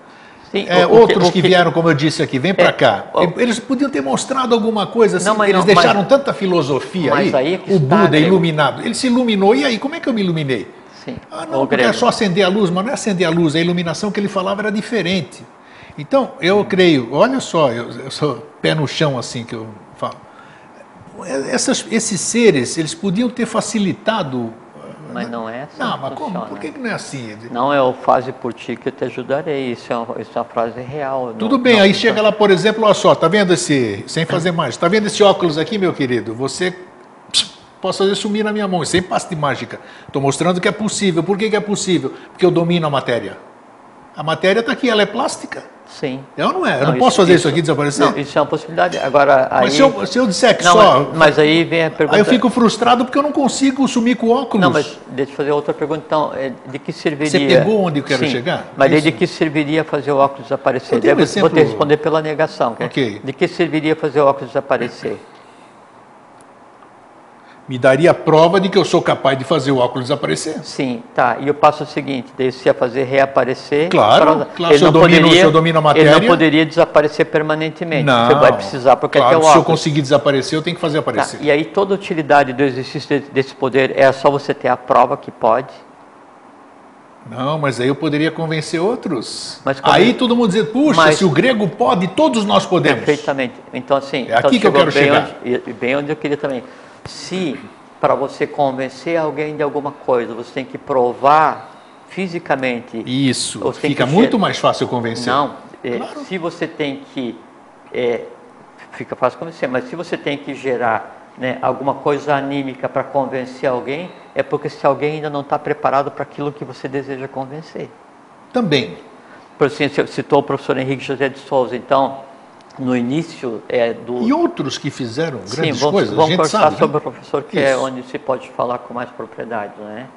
Sim, é, o, outros o que, que, vieram, como eu disse aqui, vem para é, cá. Eles podiam ter mostrado alguma coisa assim, não, eles não, deixaram mas, tanta filosofia aí. aí é o Buda iluminado. Ele se iluminou, e aí, como é que eu me iluminei? Sim. Ah, não, porque é só acender a luz, mas não é acender a luz, a iluminação que ele falava era diferente. Então, eu creio, olha só, eu, eu sou pé no chão assim que eu falo. Essas, esses seres, eles podiam ter facilitado mas não é assim. Não, mas como? Por que, não é assim? Não é o faze por ti que eu te ajudarei. Isso é uma, isso é uma frase real. Tudo não, bem, não, aí não, chega lá, por exemplo, olha só, tá vendo esse, sem fazer mais, tá vendo esse óculos aqui, meu querido? Você posso fazer sumir na minha mão, sem passe de mágica. Estou mostrando que é possível. Por que, que é possível? Porque eu domino a matéria. A matéria está aqui, ela é plástica. Sim. É ou não é? Eu não, não posso fazer isso, aqui desaparecer? Não, isso é uma possibilidade. Agora, aí... Mas se eu, se eu disser que não, só... Mas, mas, aí vem a pergunta... Aí eu fico frustrado porque eu não consigo sumir com óculos. Não, mas deixa eu fazer outra pergunta. Então, é, de que serviria... Você pegou onde eu quero Sim, chegar? Mas é de que serviria fazer o óculos desaparecer? Deve, um exemplo... Vou te responder pela negação. Okay. De que serviria fazer o óculos desaparecer? Me daria prova de que eu sou capaz de fazer o óculos desaparecer. Sim, tá. E eu passo o seguinte, daí você ia fazer reaparecer. Claro, para... claro ele se, eu domino, poderia, se eu domino a matéria... Ele não poderia desaparecer permanentemente. Não, você vai precisar, porque claro, é o óculos. se eu conseguir desaparecer, eu tenho que fazer aparecer. Tá. E aí toda a utilidade do exercício desse poder é só você ter a prova que pode? Não, mas aí eu poderia convencer outros. Mas aí todo mundo dizer, puxa, mas... se o grego pode, todos nós podemos. Perfeitamente. Então, assim, é então aqui que eu quero bem chegar. Onde, bem onde eu queria também. Se para você convencer alguém de alguma coisa, você tem que provar fisicamente. Isso, fica muito mais fácil convencer. Não, é, claro. se você tem que. É, fica fácil convencer, mas se você tem que gerar né, alguma coisa anímica para convencer alguém, é porque se alguém ainda não está preparado para aquilo que você deseja convencer. Também. Por assim, você citou o professor Henrique José de Souza, então no início é, do... E outros que fizeram grandes Sim, vamos, coisas, vamos a gente conversar sabe. né? sobre o professor, que é Isso. onde se pode falar com mais propriedade, né?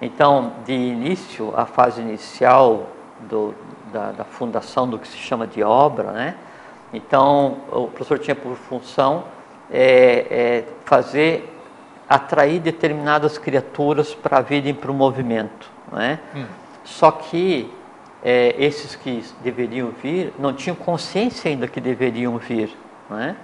Então, de início, a fase inicial do, da, da fundação do que se chama de obra, né? Então, o professor tinha por função é, é, fazer, atrair determinadas criaturas para virem para o movimento, né? Só que é, esses que deveriam vir não tinham consciência ainda que deveriam vir, né?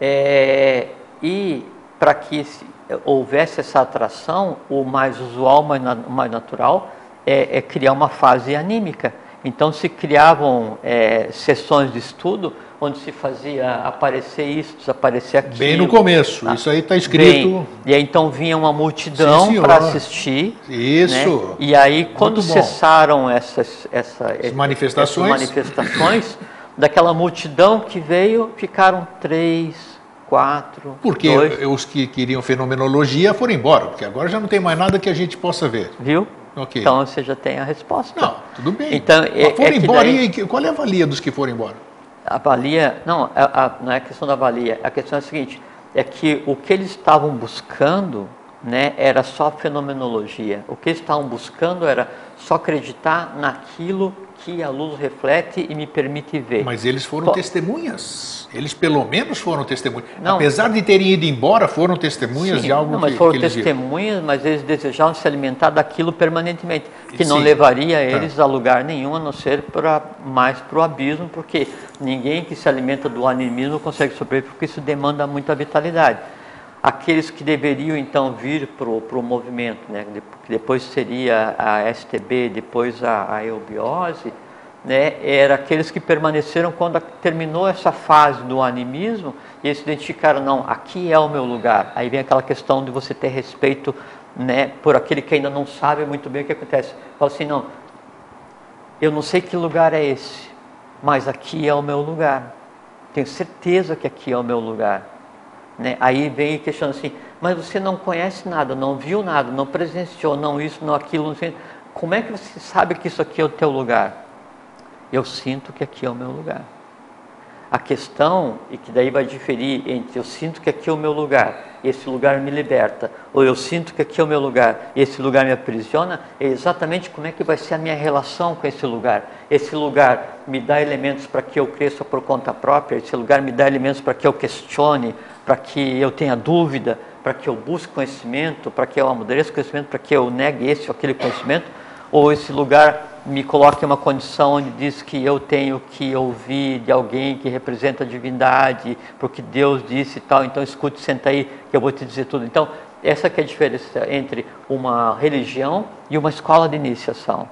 É, e para que se- houvesse essa atração, o mais usual, o mais natural, é, é criar uma fase anímica. Então se criavam é, sessões de estudo onde se fazia aparecer isso, desaparecer aquilo. Bem no começo, tá? isso aí está escrito. Bem, e aí então vinha uma multidão para assistir. Isso. né? E aí, quando cessaram essas, essa, essas manifestações. manifestações, daquela multidão que veio, ficaram três, quatro, Porque dois, os que queriam fenomenologia foram embora, porque agora já não tem mais nada que a gente possa ver. viu? Ok. Então você já tem a resposta. Não, tudo bem. Então, é- foram é embora, daí- e qual é a valia dos que foram embora? Avalia, não, a, a- não é questão da avalia, a questão é a seguinte, é que o que eles estavam buscando, né, era só fenomenologia. O que eles estavam buscando era só acreditar naquilo que a luz reflete e me permite ver. Mas eles foram Po- testemunhas. Eles pelo menos foram testemunhas. Não. Apesar de terem ido embora, foram testemunhas Sim, de algo não, mas que, foram que viram. testemunhas, mas eles desejavam se alimentar daquilo permanentemente, que não Sim. levaria Tá. eles a lugar nenhum, a não ser pra, mais para o abismo, porque ninguém que se alimenta do animismo consegue sobreviver, porque isso demanda muita vitalidade. Aqueles que deveriam então vir para o movimento, né, depois seria a STB, depois a, a eubiose, né, era aqueles que permaneceram quando terminou essa fase do animismo e eles identificaram, não, aqui é o meu lugar. Aí vem aquela questão de você ter respeito né, por aquele que ainda não sabe muito bem o que acontece. Fala assim, não, eu não sei que lugar é esse, mas aqui é o meu lugar. Tenho certeza que aqui é o meu lugar. Né? Aí vem e questiona assim, mas você não conhece nada, não viu nada, não presenciou, não isso, não aquilo, não. Como é que você sabe que isso aqui é o teu lugar? Eu sinto que aqui é o meu lugar. A questão, e que daí vai diferir entre eu sinto que aqui é o meu lugar, esse lugar me liberta, ou eu sinto que aqui é o meu lugar, esse lugar me aprisiona, é exatamente como é que vai ser a minha relação com esse lugar. Esse lugar me dá elementos para que eu cresça por conta própria, esse lugar me dá elementos para que eu questione, para que eu tenha dúvida, para que eu busque conhecimento, para que eu amadureça conhecimento, para que eu negue esse ou aquele conhecimento, ou esse lugar me coloca em uma condição onde diz que eu tenho que ouvir de alguém que representa a divindade, porque Deus disse e tal, então escute, senta aí, que eu vou te dizer tudo. Então, essa que é a diferença entre uma religião e uma escola de iniciação.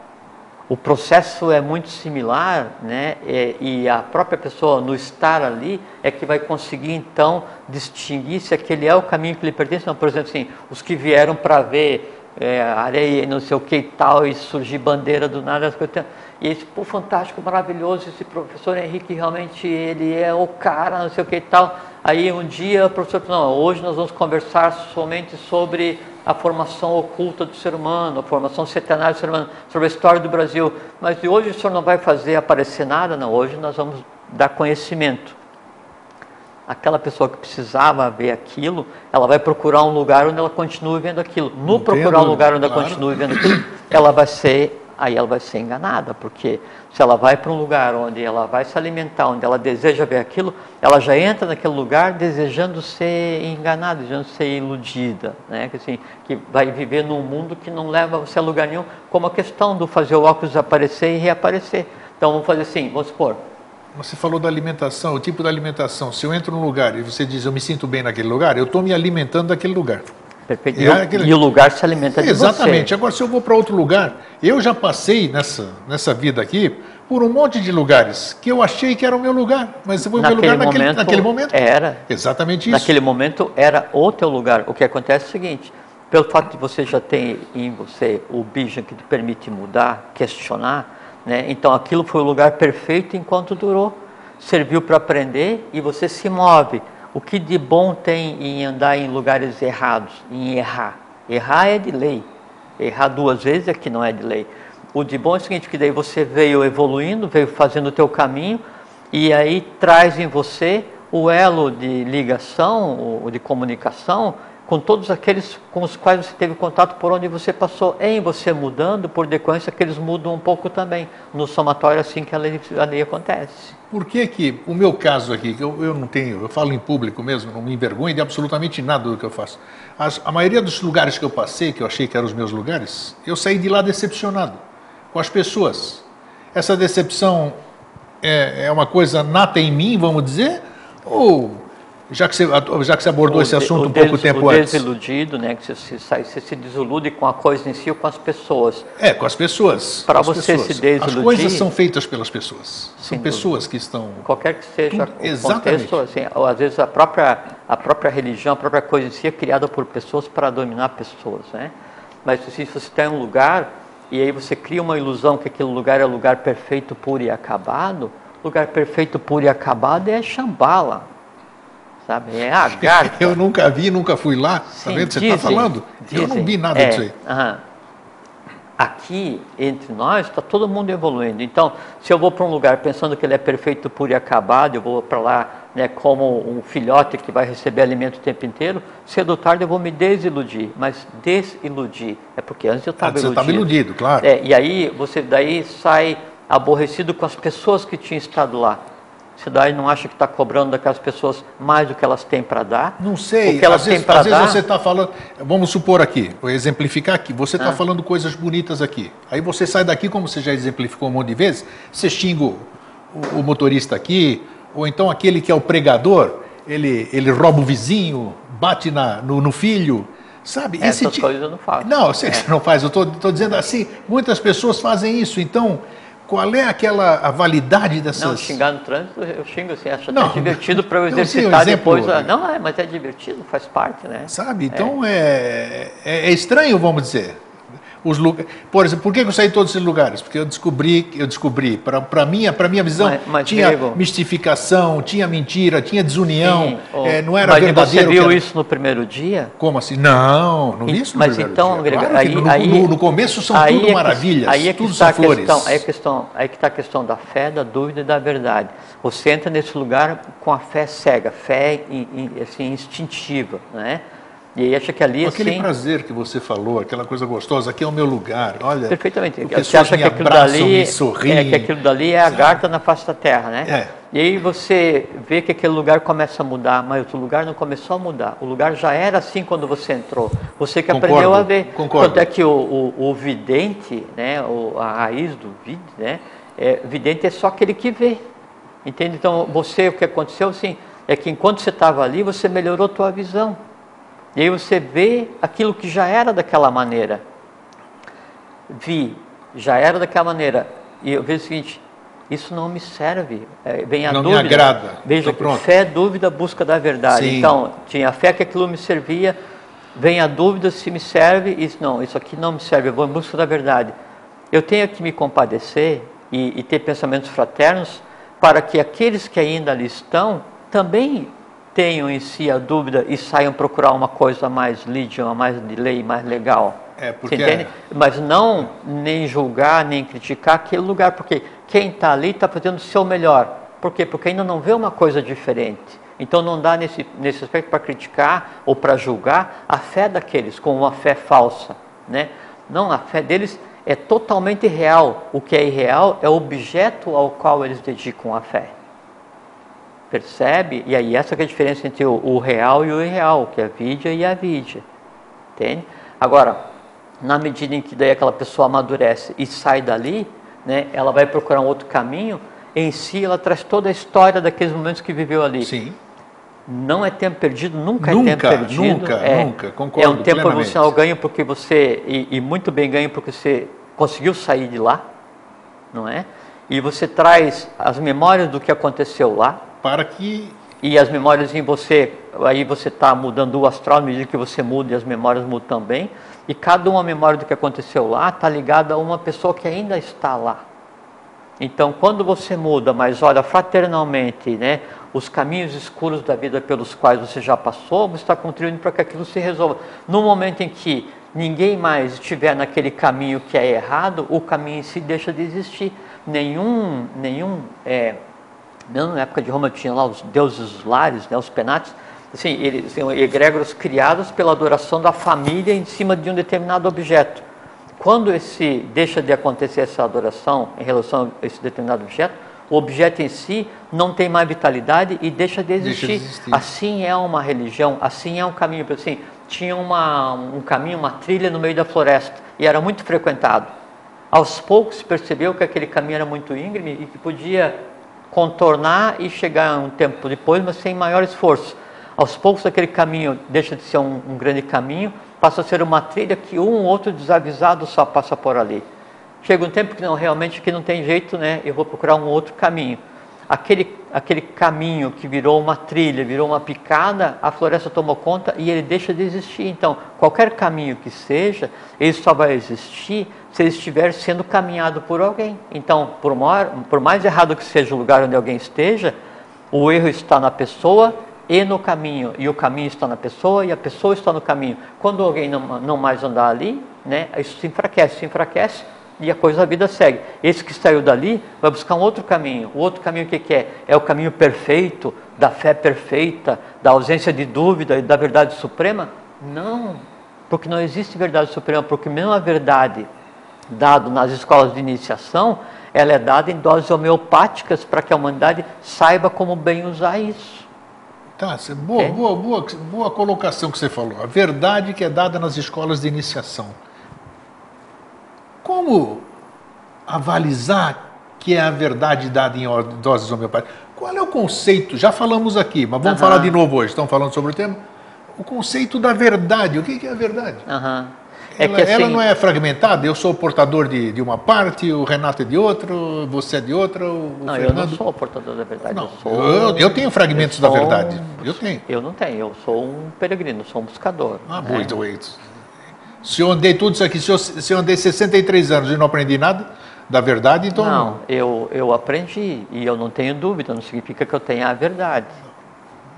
O processo é muito similar, né? E, e a própria pessoa, no estar ali, é que vai conseguir então distinguir se aquele é o caminho que lhe pertence. Não, por exemplo, assim, os que vieram para ver é, areia não sei o que e tal, e surgir bandeira do nada, as coisas. E esse, pô, fantástico, maravilhoso, esse professor Henrique realmente ele é o cara, não sei o que e tal. Aí um dia o professor não, hoje nós vamos conversar somente sobre a formação oculta do ser humano, a formação centenária do ser humano, sobre a história do Brasil. Mas de hoje o senhor não vai fazer aparecer nada? Não, hoje nós vamos dar conhecimento aquela pessoa que precisava ver aquilo, ela vai procurar um lugar onde ela continue vendo aquilo. No Não procurar um lugar onde dúvida, ela continue vendo aquilo, ela vai ser, aí ela vai ser enganada, porque se ela vai para um lugar onde ela vai se alimentar, onde ela deseja ver aquilo, ela já entra naquele lugar desejando ser enganada, desejando ser iludida, né? Que, assim, que vai viver num mundo que não leva você a lugar nenhum, como a questão do fazer o óculos desaparecer e reaparecer. Então vamos fazer assim, vamos supor, Você falou da alimentação, o tipo da alimentação. Se eu entro num lugar e você diz eu me sinto bem naquele lugar, eu estou me alimentando daquele lugar. Perfeito. É E, o, aquele- e o lugar se alimenta de Exatamente. você. Agora, se eu vou para outro lugar, eu já passei nessa, nessa vida aqui por um monte de lugares que eu achei que era o meu lugar, mas foi o meu lugar naquele, naquele momento. Era. Exatamente isso. Naquele momento era o teu lugar. O que acontece é o seguinte, pelo fato de você já ter em você o bijan que te permite mudar, questionar, né? então aquilo foi o lugar perfeito enquanto durou. Serviu para aprender e você se move. O que de bom tem em andar em lugares errados, em errar? Errar é de lei. Errar duas vezes é que não é de lei. O de bom é o seguinte, que daí você veio evoluindo, veio fazendo o teu caminho, e aí traz em você o elo de ligação, de comunicação, com todos aqueles com os quais você teve contato por onde você passou, em você mudando, por decorrência que eles mudam um pouco também. No somatório, assim que a lei, a lei acontece. Por que que, o meu caso aqui, que eu, eu não tenho, eu falo em público mesmo, não me envergonho de absolutamente nada do que eu faço. As, a maioria dos lugares que eu passei, que eu achei que eram os meus lugares, eu saí de lá decepcionado com as pessoas. Essa decepção é, é uma coisa nata em mim, vamos dizer, ou já que você, já que você abordou O esse de- assunto o um pouco des- tempo o antes. desiludido, né, que você, se sai- você se desilude com a coisa em si ou com as pessoas. É, com as pessoas. As você pessoas. se desiludir- As coisas são feitas pelas pessoas. São pessoas que estão. Qualquer que seja Tudo- exatamente. contexto, assim, ou às vezes a própria, a própria religião, a própria coisa em si é criada por pessoas para dominar pessoas, né? Mas assim, se você tem um lugar e aí você cria uma ilusão que aquele lugar é o lugar perfeito, puro e acabado, lugar perfeito, puro e acabado é Shambhala, sabe? É Agartha. [laughs] Eu nunca vi, nunca fui lá. Tá Sim, vendo? Você dizem, está falando? eu não dizem. vi nada É, disso aí. aham. Aqui, entre nós, está todo mundo evoluindo. Então, se eu vou para um lugar pensando que ele é perfeito, puro e acabado, eu vou para lá né, como um filhote que vai receber alimento o tempo inteiro, cedo ou tarde eu vou me desiludir. Mas desiludir é porque antes eu Ah, estava você iludido. estava iludido, claro. É, e aí você daí sai aborrecido com as pessoas que tinham estado lá. Você daí não acha que está cobrando daquelas pessoas mais do que elas têm para dar? Não sei, O que elas às têm vezes, para às vezes dar? você está falando, vamos supor aqui, vou exemplificar aqui, você Ah. está falando coisas bonitas aqui. Aí você sai daqui, como você já exemplificou um monte de vezes, você xinga o, o- motorista aqui, ou então aquele que é o pregador, ele, ele rouba o vizinho, bate na, no, no filho, sabe? Essas ti- coisas eu não faço. Não, eu sei que você não faz, eu estou dizendo assim, muitas pessoas fazem isso, então qual é aquela a validade dessas... Não, xingar no trânsito, eu xingo assim, acho Não, até divertido para eu não, sim, exercitar exemplo- depois. a- Não, é, mas é divertido, faz parte, né? Sabe? Então é, é, é estranho, vamos dizer. Os lugar... Por exemplo, por que eu saí de todos esses lugares? Porque eu descobri, eu descobri, para minha, para minha visão, Mas- mas, tinha Diego- mistificação, tinha mentira, tinha desunião, Sim, ô, é, não era mas verdadeiro. você viu era- isso no primeiro dia? Como assim? Não, não vi isso no Mas primeiro então, dia. Claro aí, no, aí, no- no começo são aí tudo é que- maravilhas, aí é que tudo está são a flores. questão, aí, é questão, aí que está a questão da fé, da dúvida e da verdade. Você entra nesse lugar com a fé cega, fé in- in- assim, instintiva, né? E aí acha que ali Aquele assim, prazer que você falou, aquela coisa gostosa, aqui é o meu lugar, olha. Perfeitamente. Você acha que aquilo abraçam, dali sorriem. é que aquilo dali é a garta na face da terra, né? É. E aí você vê que aquele lugar começa a mudar, mas o lugar não começou a mudar. O lugar já era assim quando você entrou. Você que Concordo, aprendeu a ver. concordo. Tanto é que o, o, o vidente, né, o, a raiz do vid, né, é, vidente é só aquele que vê. Entende? Então você, o que aconteceu assim, é que enquanto você estava ali, você melhorou a tua visão. E aí você vê aquilo que já era daquela maneira vi, já era daquela maneira, e eu vejo o seguinte, isso não me serve, é, vem a Não me dúvida. agrada. Veja, fé, dúvida, busca da verdade. Sim. Então, tinha fé que aquilo me servia, vem a dúvida se me serve, isso não, isso aqui não me serve, eu vou em busca da verdade. Eu tenho que me compadecer e, e ter pensamentos fraternos para que aqueles que ainda ali estão também tenham em si a dúvida e saiam procurar uma coisa mais lídia, mais de lei, mais legal. É, porque entende? Mas não nem julgar, nem criticar aquele lugar, porque quem está ali está fazendo o seu melhor. Por quê? Porque ainda não vê uma coisa diferente. Então não dá nesse, nesse aspecto para criticar ou para julgar a fé daqueles com uma fé falsa. Né? Não, a fé deles é totalmente real. O que é irreal é o objeto ao qual eles dedicam a fé. Percebe? E aí essa é a diferença entre o, o real e o irreal, que é a vídia e a vídia. Entende? Agora, na medida em que daí aquela pessoa amadurece e sai dali, né, ela vai procurar um outro caminho, em si ela traz toda a história daqueles momentos que viveu ali. Sim. Não é tempo perdido, nunca, Nunca, é tempo perdido. nunca, é, nunca, concordo É um tempo plenamente. emocional ganho porque você, e, e muito bem ganho porque você conseguiu sair de lá, não é? E você traz as memórias do que aconteceu lá, Para que e as memórias em você, aí você está mudando o astral, na medida que você muda e as memórias mudam também. E cada uma memória do que aconteceu lá está ligada a uma pessoa que ainda está lá. Então, quando você muda, mas olha fraternalmente, né, os caminhos escuros da vida pelos quais você já passou, você está contribuindo para que aquilo se resolva. No momento em que ninguém mais estiver naquele caminho que é errado, o caminho em si deixa de existir. Nenhum, nenhum é, mesmo na época de Roma tinha lá os deuses lares, né, os penates, assim, eles são egrégoros criados pela adoração da família em cima de um determinado objeto. Quando esse deixa de acontecer essa adoração em relação a esse determinado objeto, o objeto em si não tem mais vitalidade e deixa de existir. Deixa de existir. Assim é uma religião, assim é um caminho. Assim, tinha uma, um caminho, uma trilha no meio da floresta e era muito frequentado. Aos poucos se percebeu que aquele caminho era muito íngreme e que podia contornar e chegar um tempo depois, mas sem maior esforço. Aos poucos aquele caminho deixa de ser um, um grande caminho, passa a ser uma trilha que um ou outro desavisado só passa por ali. Chega um tempo que não realmente que não tem jeito, né? Eu vou procurar um outro caminho. Aquele, aquele caminho que virou uma trilha, virou uma picada, a floresta tomou conta e ele deixa de existir. Então, qualquer caminho que seja, ele só vai existir se ele estiver sendo caminhado por alguém. Então, por, maior, por mais errado que seja o lugar onde alguém esteja, o erro está na pessoa e no caminho, e o caminho está na pessoa e a pessoa está no caminho. Quando alguém não, não mais andar ali, né, isso se enfraquece, se enfraquece, e a coisa da vida segue. Esse que saiu dali vai buscar um outro caminho. O outro caminho o que, que é? É o caminho perfeito, da fé perfeita, da ausência de dúvida e da verdade suprema? Não, porque não existe verdade suprema, porque mesmo a verdade dada nas escolas de iniciação, ela é dada em doses homeopáticas para que a humanidade saiba como bem usar isso. Tá, boa, é? boa, boa, boa colocação que você falou. A verdade que é dada nas escolas de iniciação como avalizar que é a verdade dada em doses homeopáticas? Qual é o conceito? Já falamos aqui, mas vamos uhum. falar de novo hoje. Estão falando sobre o tema? O conceito da verdade. O que é a verdade? Uhum. É ela, assim... ela, não é fragmentada? Eu sou portador de, de, uma parte, o Renato é de outra, você é de outra, o Não, Fernando... eu não sou portador da verdade. Não, eu, sou... eu, eu, tenho fragmentos eu da verdade. Eu tenho. Eu não tenho, eu sou um peregrino, sou um buscador. Ah, né? muito, muito. Se eu andei tudo isso aqui, se eu, se eu andei 63 anos e não aprendi nada da verdade, então. Não, eu, eu aprendi e eu não tenho dúvida, não significa que eu tenha a verdade.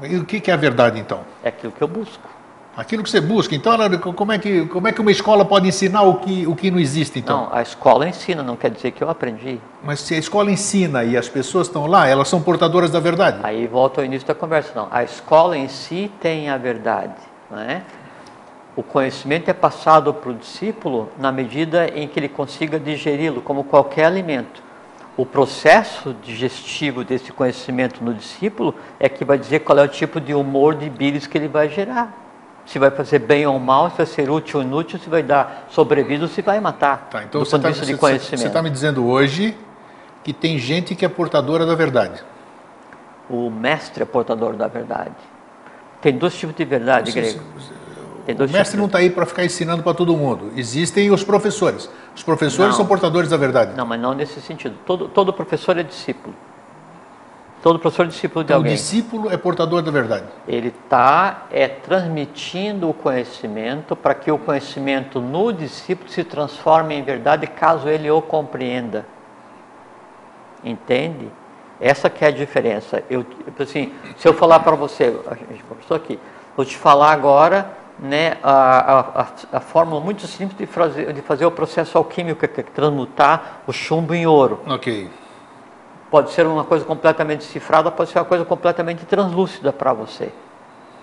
E o que é a verdade então? É aquilo que eu busco. Aquilo que você busca. Então, como é que, como é que uma escola pode ensinar o que, o que não existe, então? Não, a escola ensina, não quer dizer que eu aprendi. Mas se a escola ensina e as pessoas estão lá, elas são portadoras da verdade. Aí volta ao início da conversa. Não, a escola em si tem a verdade, não é? O conhecimento é passado para o discípulo na medida em que ele consiga digeri-lo, como qualquer alimento. O processo digestivo desse conhecimento no discípulo é que vai dizer qual é o tipo de humor de bílis que ele vai gerar. Se vai fazer bem ou mal, se vai ser útil ou inútil, se vai dar sobrevida ou se vai matar. Tá, então do você está tá me dizendo hoje que tem gente que é portadora da verdade. O mestre é portador da verdade. Tem dois tipos de verdade, você, grego. O mestre não está aí para ficar ensinando para todo mundo. Existem os professores. Os professores não, são portadores da verdade. Não, mas não nesse sentido. Todo, todo professor é discípulo. Todo professor é discípulo de então, alguém. O discípulo é portador da verdade. Ele está é, transmitindo o conhecimento para que o conhecimento no discípulo se transforme em verdade caso ele o compreenda. Entende? Essa que é a diferença. Eu, assim, se eu falar para você, a gente conversou aqui, vou te falar agora né, a, a, a, fórmula muito simples de fazer, de fazer o processo alquímico, que é transmutar o chumbo em ouro. Ok. Pode ser uma coisa completamente cifrada, pode ser uma coisa completamente translúcida para você.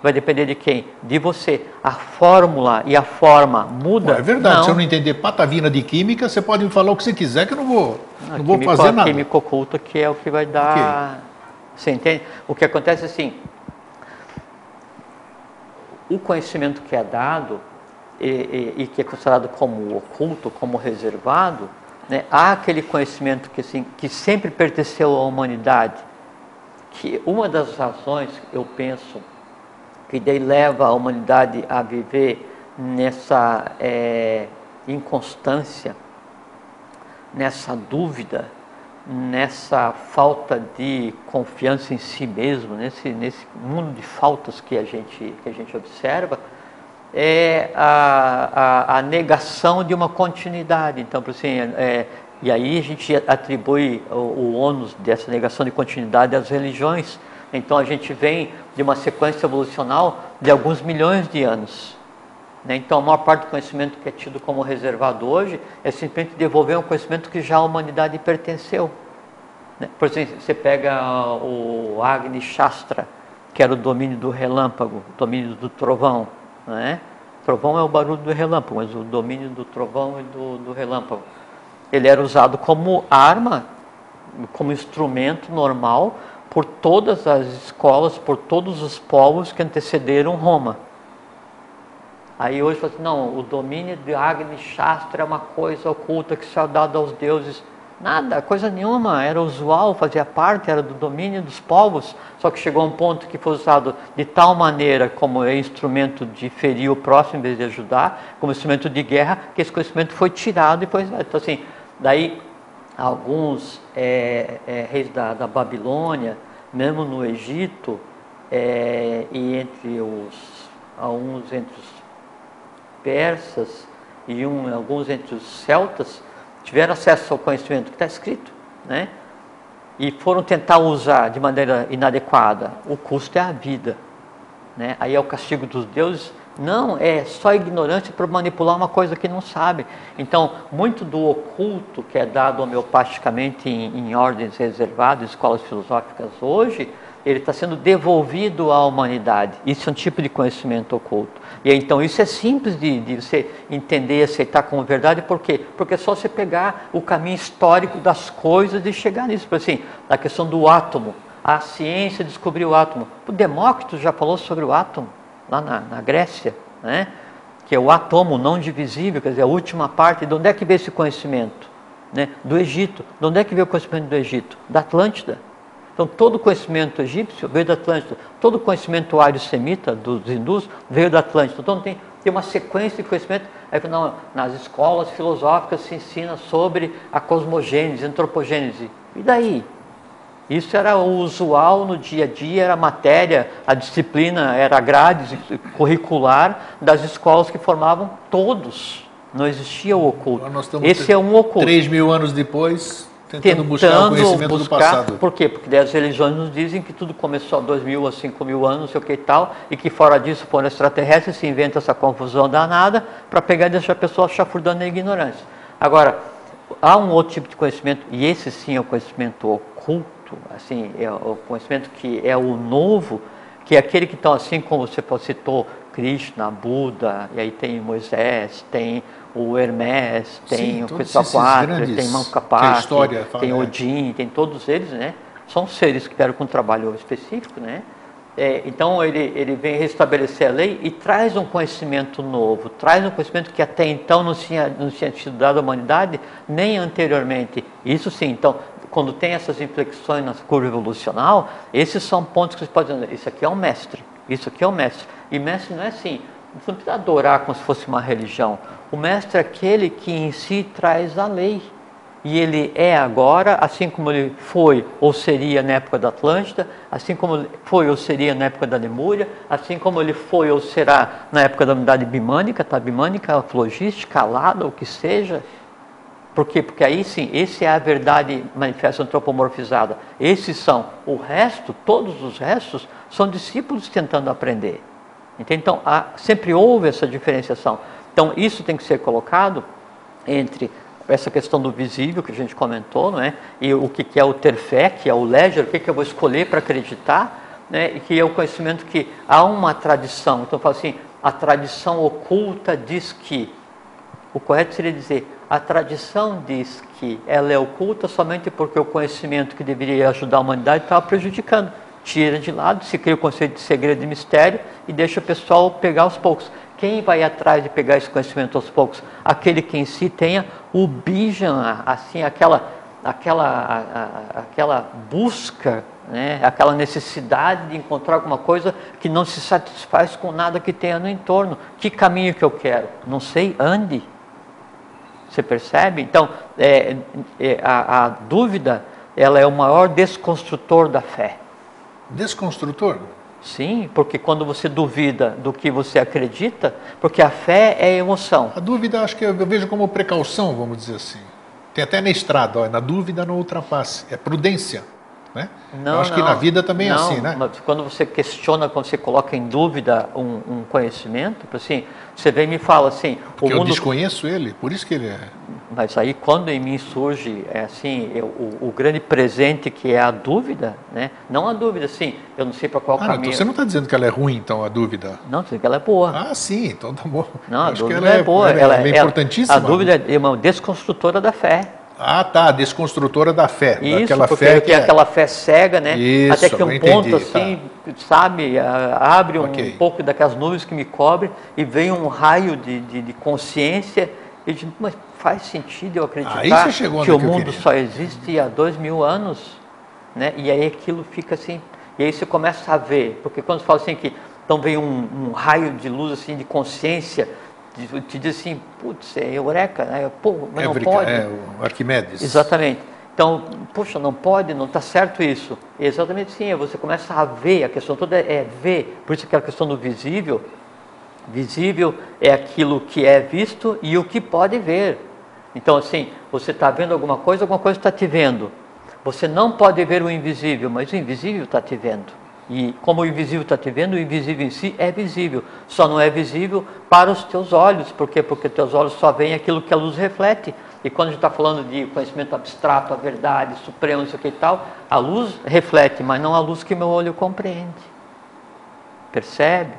Vai depender de quem? De você. A fórmula e a forma muda. é verdade. Não. Se eu não entender patavina de química, você pode me falar o que você quiser que eu não vou, não, não vou fazer nada. Químico oculto que é o que vai dar. Okay. Você entende? O que acontece é assim, o conhecimento que é dado e, e, e, que é considerado como oculto, como reservado, né, há aquele conhecimento que, assim, que sempre pertenceu à humanidade, que uma das razões, eu penso, que daí leva a humanidade a viver nessa é, inconstância, nessa dúvida, nessa falta de confiança em si mesmo, nesse, nesse mundo de faltas que a gente, que a gente observa, é a, a, a negação de uma continuidade. Então, assim, é, e aí a gente atribui o, o ônus dessa negação de continuidade às religiões. Então a gente vem de uma sequência evolucional de alguns milhões de anos. Né? Então, a maior parte do conhecimento que é tido como reservado hoje é simplesmente devolver um conhecimento que já a humanidade pertenceu. Né? Por exemplo, você pega o Agni Shastra, que era o domínio do relâmpago, o domínio do trovão. Né? Trovão é o barulho do relâmpago, mas o domínio do trovão e do, do relâmpago. Ele era usado como arma, como instrumento normal por todas as escolas, por todos os povos que antecederam Roma. Aí hoje fala assim, não, o domínio de Agni Shastra é uma coisa oculta que só é dada aos deuses. Nada, coisa nenhuma, era usual, fazia parte, era do domínio dos povos, só que chegou a um ponto que foi usado de tal maneira como é instrumento de ferir o próximo em vez de ajudar, como instrumento de guerra, que esse conhecimento foi tirado e foi. Então, assim, daí alguns é, é, reis da, da, Babilônia, mesmo no Egito, é, e entre os, alguns entre os persas e um, alguns entre os celtas, tiveram acesso ao conhecimento que está escrito, né? E foram tentar usar de maneira inadequada. O custo é a vida, né? Aí é o castigo dos deuses. Não, é só ignorância para manipular uma coisa que não sabe. Então, muito do oculto que é dado homeopaticamente em, em ordens reservadas, escolas filosóficas hoje, ele está sendo devolvido à humanidade. Isso é um tipo de conhecimento oculto. E então isso é simples de, de você entender e aceitar como verdade, por quê? Porque é só você pegar o caminho histórico das coisas e chegar nisso. Por assim, na questão do átomo, a ciência descobriu o átomo. O Demócrito já falou sobre o átomo, lá na, na Grécia, né? que é o átomo não divisível, quer dizer, a última parte. De onde é que veio esse conhecimento? Né? Do Egito. De onde é que veio o conhecimento do Egito? Da Atlântida. Então, todo o conhecimento egípcio veio da Atlântida, todo o conhecimento ário-semita dos hindus veio da Atlântida. Então, tem, tem uma sequência de conhecimento. É que não, nas escolas filosóficas se ensina sobre a cosmogênese, antropogênese. E daí? Isso era o usual no dia a dia, era a matéria, a disciplina, era a grade [laughs] curricular das escolas que formavam todos. Não existia o oculto. Esse é um oculto. Três mil anos depois, tentando, buscar o conhecimento buscar, do passado. Por quê? Porque as religiões nos dizem que tudo começou há dois mil a cinco mil anos, não sei o que e tal, e que fora disso foram extraterrestres, se inventa essa confusão danada para pegar e deixar a pessoa chafurdando na ignorância. Agora, há um outro tipo de conhecimento, e esse sim é o conhecimento oculto, assim, é o conhecimento que é o novo, que é aquele que estão assim como você citou, Krishna, Buda, e aí tem Moisés, tem o Hermes, tem Sim, o Quetzalcoatl, tem Mancapac, tem né? Odin, tem todos eles, né? São seres que vieram com um trabalho específico, né? É, então ele, ele vem restabelecer a lei e traz um conhecimento novo, traz um conhecimento que até então não tinha, não tinha sido dado à humanidade, nem anteriormente. Isso sim, então, quando tem essas inflexões na curva evolucional, esses são pontos que você pode dizer, isso aqui é um mestre, isso aqui é um mestre. E mestre não é assim, você não precisa adorar como se fosse uma religião. O mestre é aquele que em si traz a lei. E ele é agora, assim como ele foi ou seria na época da Atlântida, assim como foi ou seria na época da Lemúria, assim como ele foi ou será na época da unidade bimânica, tá? bimânica, flogística, alada, o que seja. Por quê? Porque aí sim, esse é a verdade manifesta antropomorfizada. Esses são. O resto, todos os restos, são discípulos tentando aprender. Então, há, sempre houve essa diferenciação. Então, isso tem que ser colocado entre essa questão do visível que a gente comentou, não é? E o que é o ter fé, que é o ledger, o que, que eu vou escolher para acreditar, né? E que é o conhecimento que há uma tradição. Então, eu falo assim, a tradição oculta diz que. O correto seria dizer, a tradição diz que ela é oculta somente porque o conhecimento que deveria ajudar a humanidade estava prejudicando tira de lado, se cria o conceito de segredo e mistério e deixa o pessoal pegar aos poucos. Quem vai atrás de pegar esse conhecimento aos poucos? Aquele que em si tenha o bijan, assim, aquela, aquela, aquela busca, né? aquela necessidade de encontrar alguma coisa que não se satisfaz com nada que tenha no entorno. Que caminho que eu quero? Não sei, ande. Você percebe? Então, é, é, a, a dúvida ela é o maior desconstrutor da fé. Desconstrutor? Sim, porque quando você duvida do que você acredita, porque a fé é emoção. A dúvida acho que eu vejo como precaução, vamos dizer assim. Tem até na estrada, ó, na dúvida não ultrapasse. É prudência. Né? Não, eu acho não, que na vida também não, é assim, né? Quando você questiona, quando você coloca em dúvida um, um conhecimento, assim, você vem e me fala assim. Porque eu desconheço ele, por isso que ele é. Mas aí quando em mim surge é assim eu, o, o, grande presente que é a dúvida, né? Não a dúvida, sim. Eu não sei para qual ah, caminho. Então você não está dizendo que ela é ruim, então a dúvida? Não, estou dizendo que ela é boa. Ah, sim, então tá bom. Não, a dúvida ela é, é, boa. Ela, ela, ela é importantíssima. A dúvida é uma desconstrutora da fé. Ah, tá, desconstrutora da fé. Isso, daquela porque fé que é aquela fé cega, né? Isso, Até que um entendi, ponto assim, tá. sabe, abre um okay. pouco daquelas nuvens que me cobrem e vem um raio de, de, de consciência e digo, mas faz sentido eu acreditar que o que mundo só existe há dois mil anos, né? E aí aquilo fica assim, e aí você começa a ver, porque quando você fala assim que então vem um, um raio de luz assim de consciência te diz assim, putz, é eureka, né? Pô, mas não pode. É, o Arquimedes. Exatamente. Então, puxa, não pode, não está certo isso. Exatamente sim, você começa a ver, a questão toda é ver. Por isso que a questão do visível, visível é aquilo que é visto e o que pode ver. Então, assim, você está vendo alguma coisa, alguma coisa está te vendo. Você não pode ver o invisível, mas o invisível está te vendo. E como o invisível está te vendo, o invisível em si é visível. Só não é visível para os teus olhos. Por quê? Porque teus olhos só veem aquilo que a luz reflete. E quando a gente está falando de conhecimento abstrato, a verdade, supremo, isso aqui e tal, a luz reflete, mas não a luz que meu olho compreende. Percebe?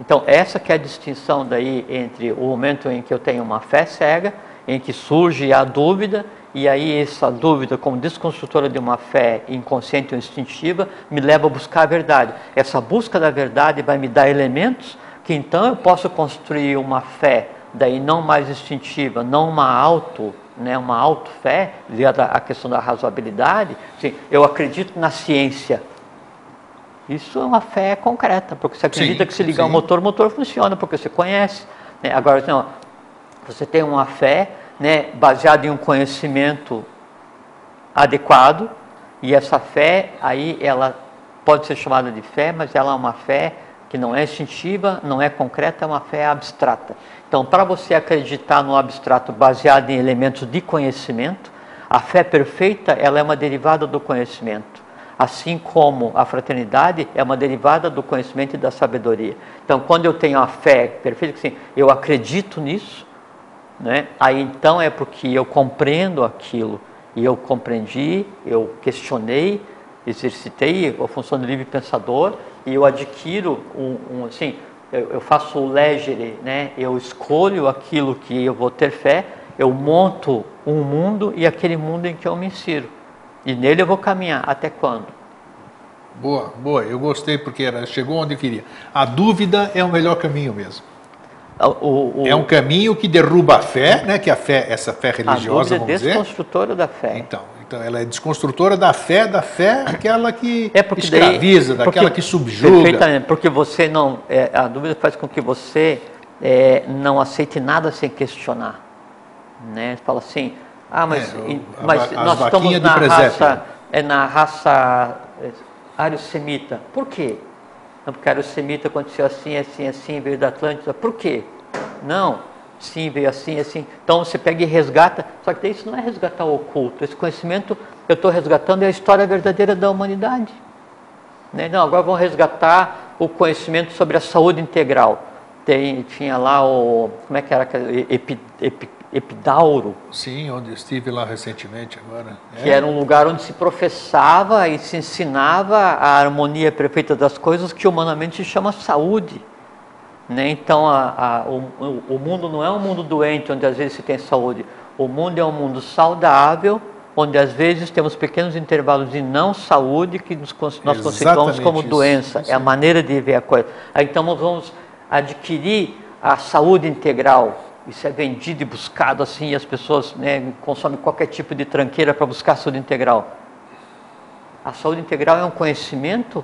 Então, essa que é a distinção daí entre o momento em que eu tenho uma fé cega, em que surge a dúvida e aí essa dúvida, como desconstrutora de uma fé inconsciente ou instintiva, me leva a buscar a verdade. Essa busca da verdade vai me dar elementos que então eu posso construir uma fé daí não mais instintiva, não uma auto, né, uma auto-fé, ligada à questão da razoabilidade. Sim, eu acredito na ciência. Isso é uma fé concreta, porque você acredita sim, que se ligar o motor, o motor funciona, porque você conhece. Né? Agora, não, você tem uma fé né, baseado em um conhecimento adequado, e essa fé aí ela pode ser chamada de fé, mas ela é uma fé que não é instintiva, não é concreta, é uma fé abstrata. Então, para você acreditar no abstrato baseado em elementos de conhecimento, a fé perfeita ela é uma derivada do conhecimento, assim como a fraternidade é uma derivada do conhecimento e da sabedoria. Então, quando eu tenho a fé perfeita, assim, eu acredito nisso, né? Aí então é porque eu compreendo aquilo e eu compreendi, eu questionei, exercitei a função do livre pensador e eu adquiro um, um assim, eu, eu, faço o legere, né? Eu escolho aquilo que eu vou ter fé, eu monto um mundo e aquele mundo em que eu me insiro. E nele eu vou caminhar até quando? Boa, boa. Eu gostei porque era, chegou onde eu queria. A dúvida é o melhor caminho mesmo. O, o, é um caminho que derruba a fé, né? Que a fé, essa fé religiosa, a vamos é desconstrutora dizer. da fé. Então, então ela é desconstrutora da fé, da fé, aquela que é porque escraviza, daí, daquela porque, que subjuga. Perfeitamente, porque você não, é, a dúvida faz com que você é, não aceite nada sem questionar, né? Fala assim, ah, mas, É, o- mas a- nós estamos de na raça, é na raça é, ariosemita. Por quê? Não, porque a ariosemita aconteceu assim, assim, assim, veio da Atlântida. Por quê? Não, sim, veio assim, assim. Então você pega e resgata, só que isso não é resgatar o oculto. Esse conhecimento que eu estou resgatando é a história verdadeira da humanidade. Né? Não, agora vamos resgatar o conhecimento sobre a saúde integral. Tem, tinha lá o, como é que era, epi, epi, epidauro, Sim, onde estive lá recentemente agora. que É. era um lugar onde se professava e se ensinava a harmonia perfeita das coisas que humanamente se chama saúde. Né? Então, a, a, o, o- mundo não é um mundo doente onde às vezes se tem saúde. O mundo é um mundo saudável, onde às vezes temos pequenos intervalos de não saúde que nos, nós Exatamente como isso, doença. isso É a maneira de ver a coisa. Então, nós vamos adquirir a saúde integral. Isso é vendido e buscado assim, e as pessoas né, consomem qualquer tipo de tranqueira para buscar a saúde integral. A saúde integral é um conhecimento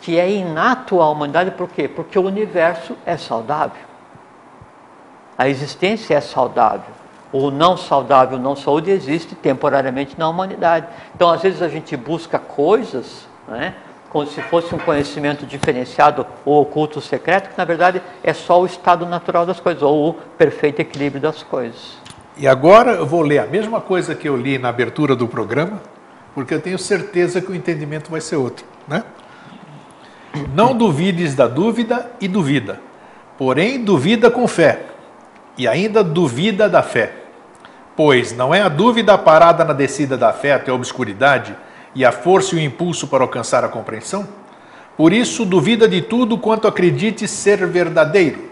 que é inato à humanidade, por quê? Porque o universo é saudável. A existência é saudável. O não saudável, não saúde, existe temporariamente na humanidade. Então, às vezes, a gente busca coisas, né, como se fosse um conhecimento diferenciado ou oculto secreto, que na verdade é só o estado natural das coisas, ou o perfeito equilíbrio das coisas. E agora eu vou ler a mesma coisa que eu li na abertura do programa, porque eu tenho certeza que o entendimento vai ser outro, né? Não duvides da dúvida e duvida, porém duvida com fé, e ainda duvida da fé. Pois não é a dúvida parada na descida da fé até a obscuridade e a força e o impulso para alcançar a compreensão? Por isso, duvida de tudo quanto acredite ser verdadeiro,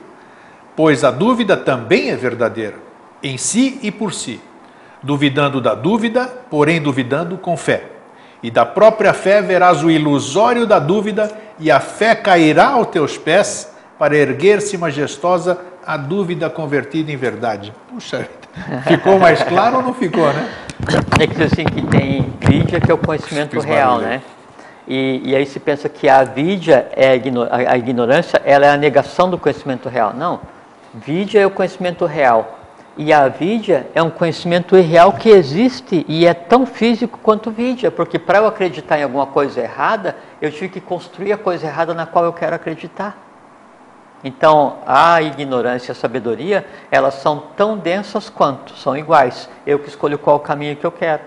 pois a dúvida também é verdadeira, em si e por si, duvidando da dúvida, porém duvidando com fé. E da própria fé verás o ilusório da dúvida, e a fé cairá aos teus pés para erguer-se majestosa a dúvida convertida em verdade. Puxa, ficou mais claro ou não ficou, né? É que assim que tem vídeo que é o conhecimento real, né? E, e aí se pensa que a vídia é a, igno- a- a ignorância, ela é a negação do conhecimento real. Não, vídia é o conhecimento real. E a vídia é um conhecimento irreal que existe e é tão físico quanto vídia, porque para eu acreditar em alguma coisa errada, eu tive que construir a coisa errada na qual eu quero acreditar. Então, a ignorância e a sabedoria, elas são tão densas quanto, são iguais. Eu que escolho qual caminho que eu quero.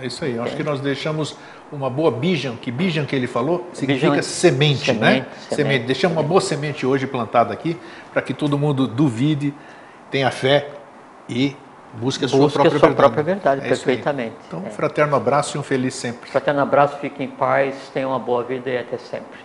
É isso aí. Acho que nós deixamos uma boa bijan, que bijan que ele falou significa Bijan- semente, né? semente, semente. Deixamos uma boa semente hoje plantada aqui para que todo mundo duvide, tenha fé e busque a sua Busque a própria sua verdade. própria verdade, É perfeitamente. Então, É. fraterno abraço e um feliz sempre. Fraterno abraço, fiquem em paz, tenham uma boa vida e até sempre.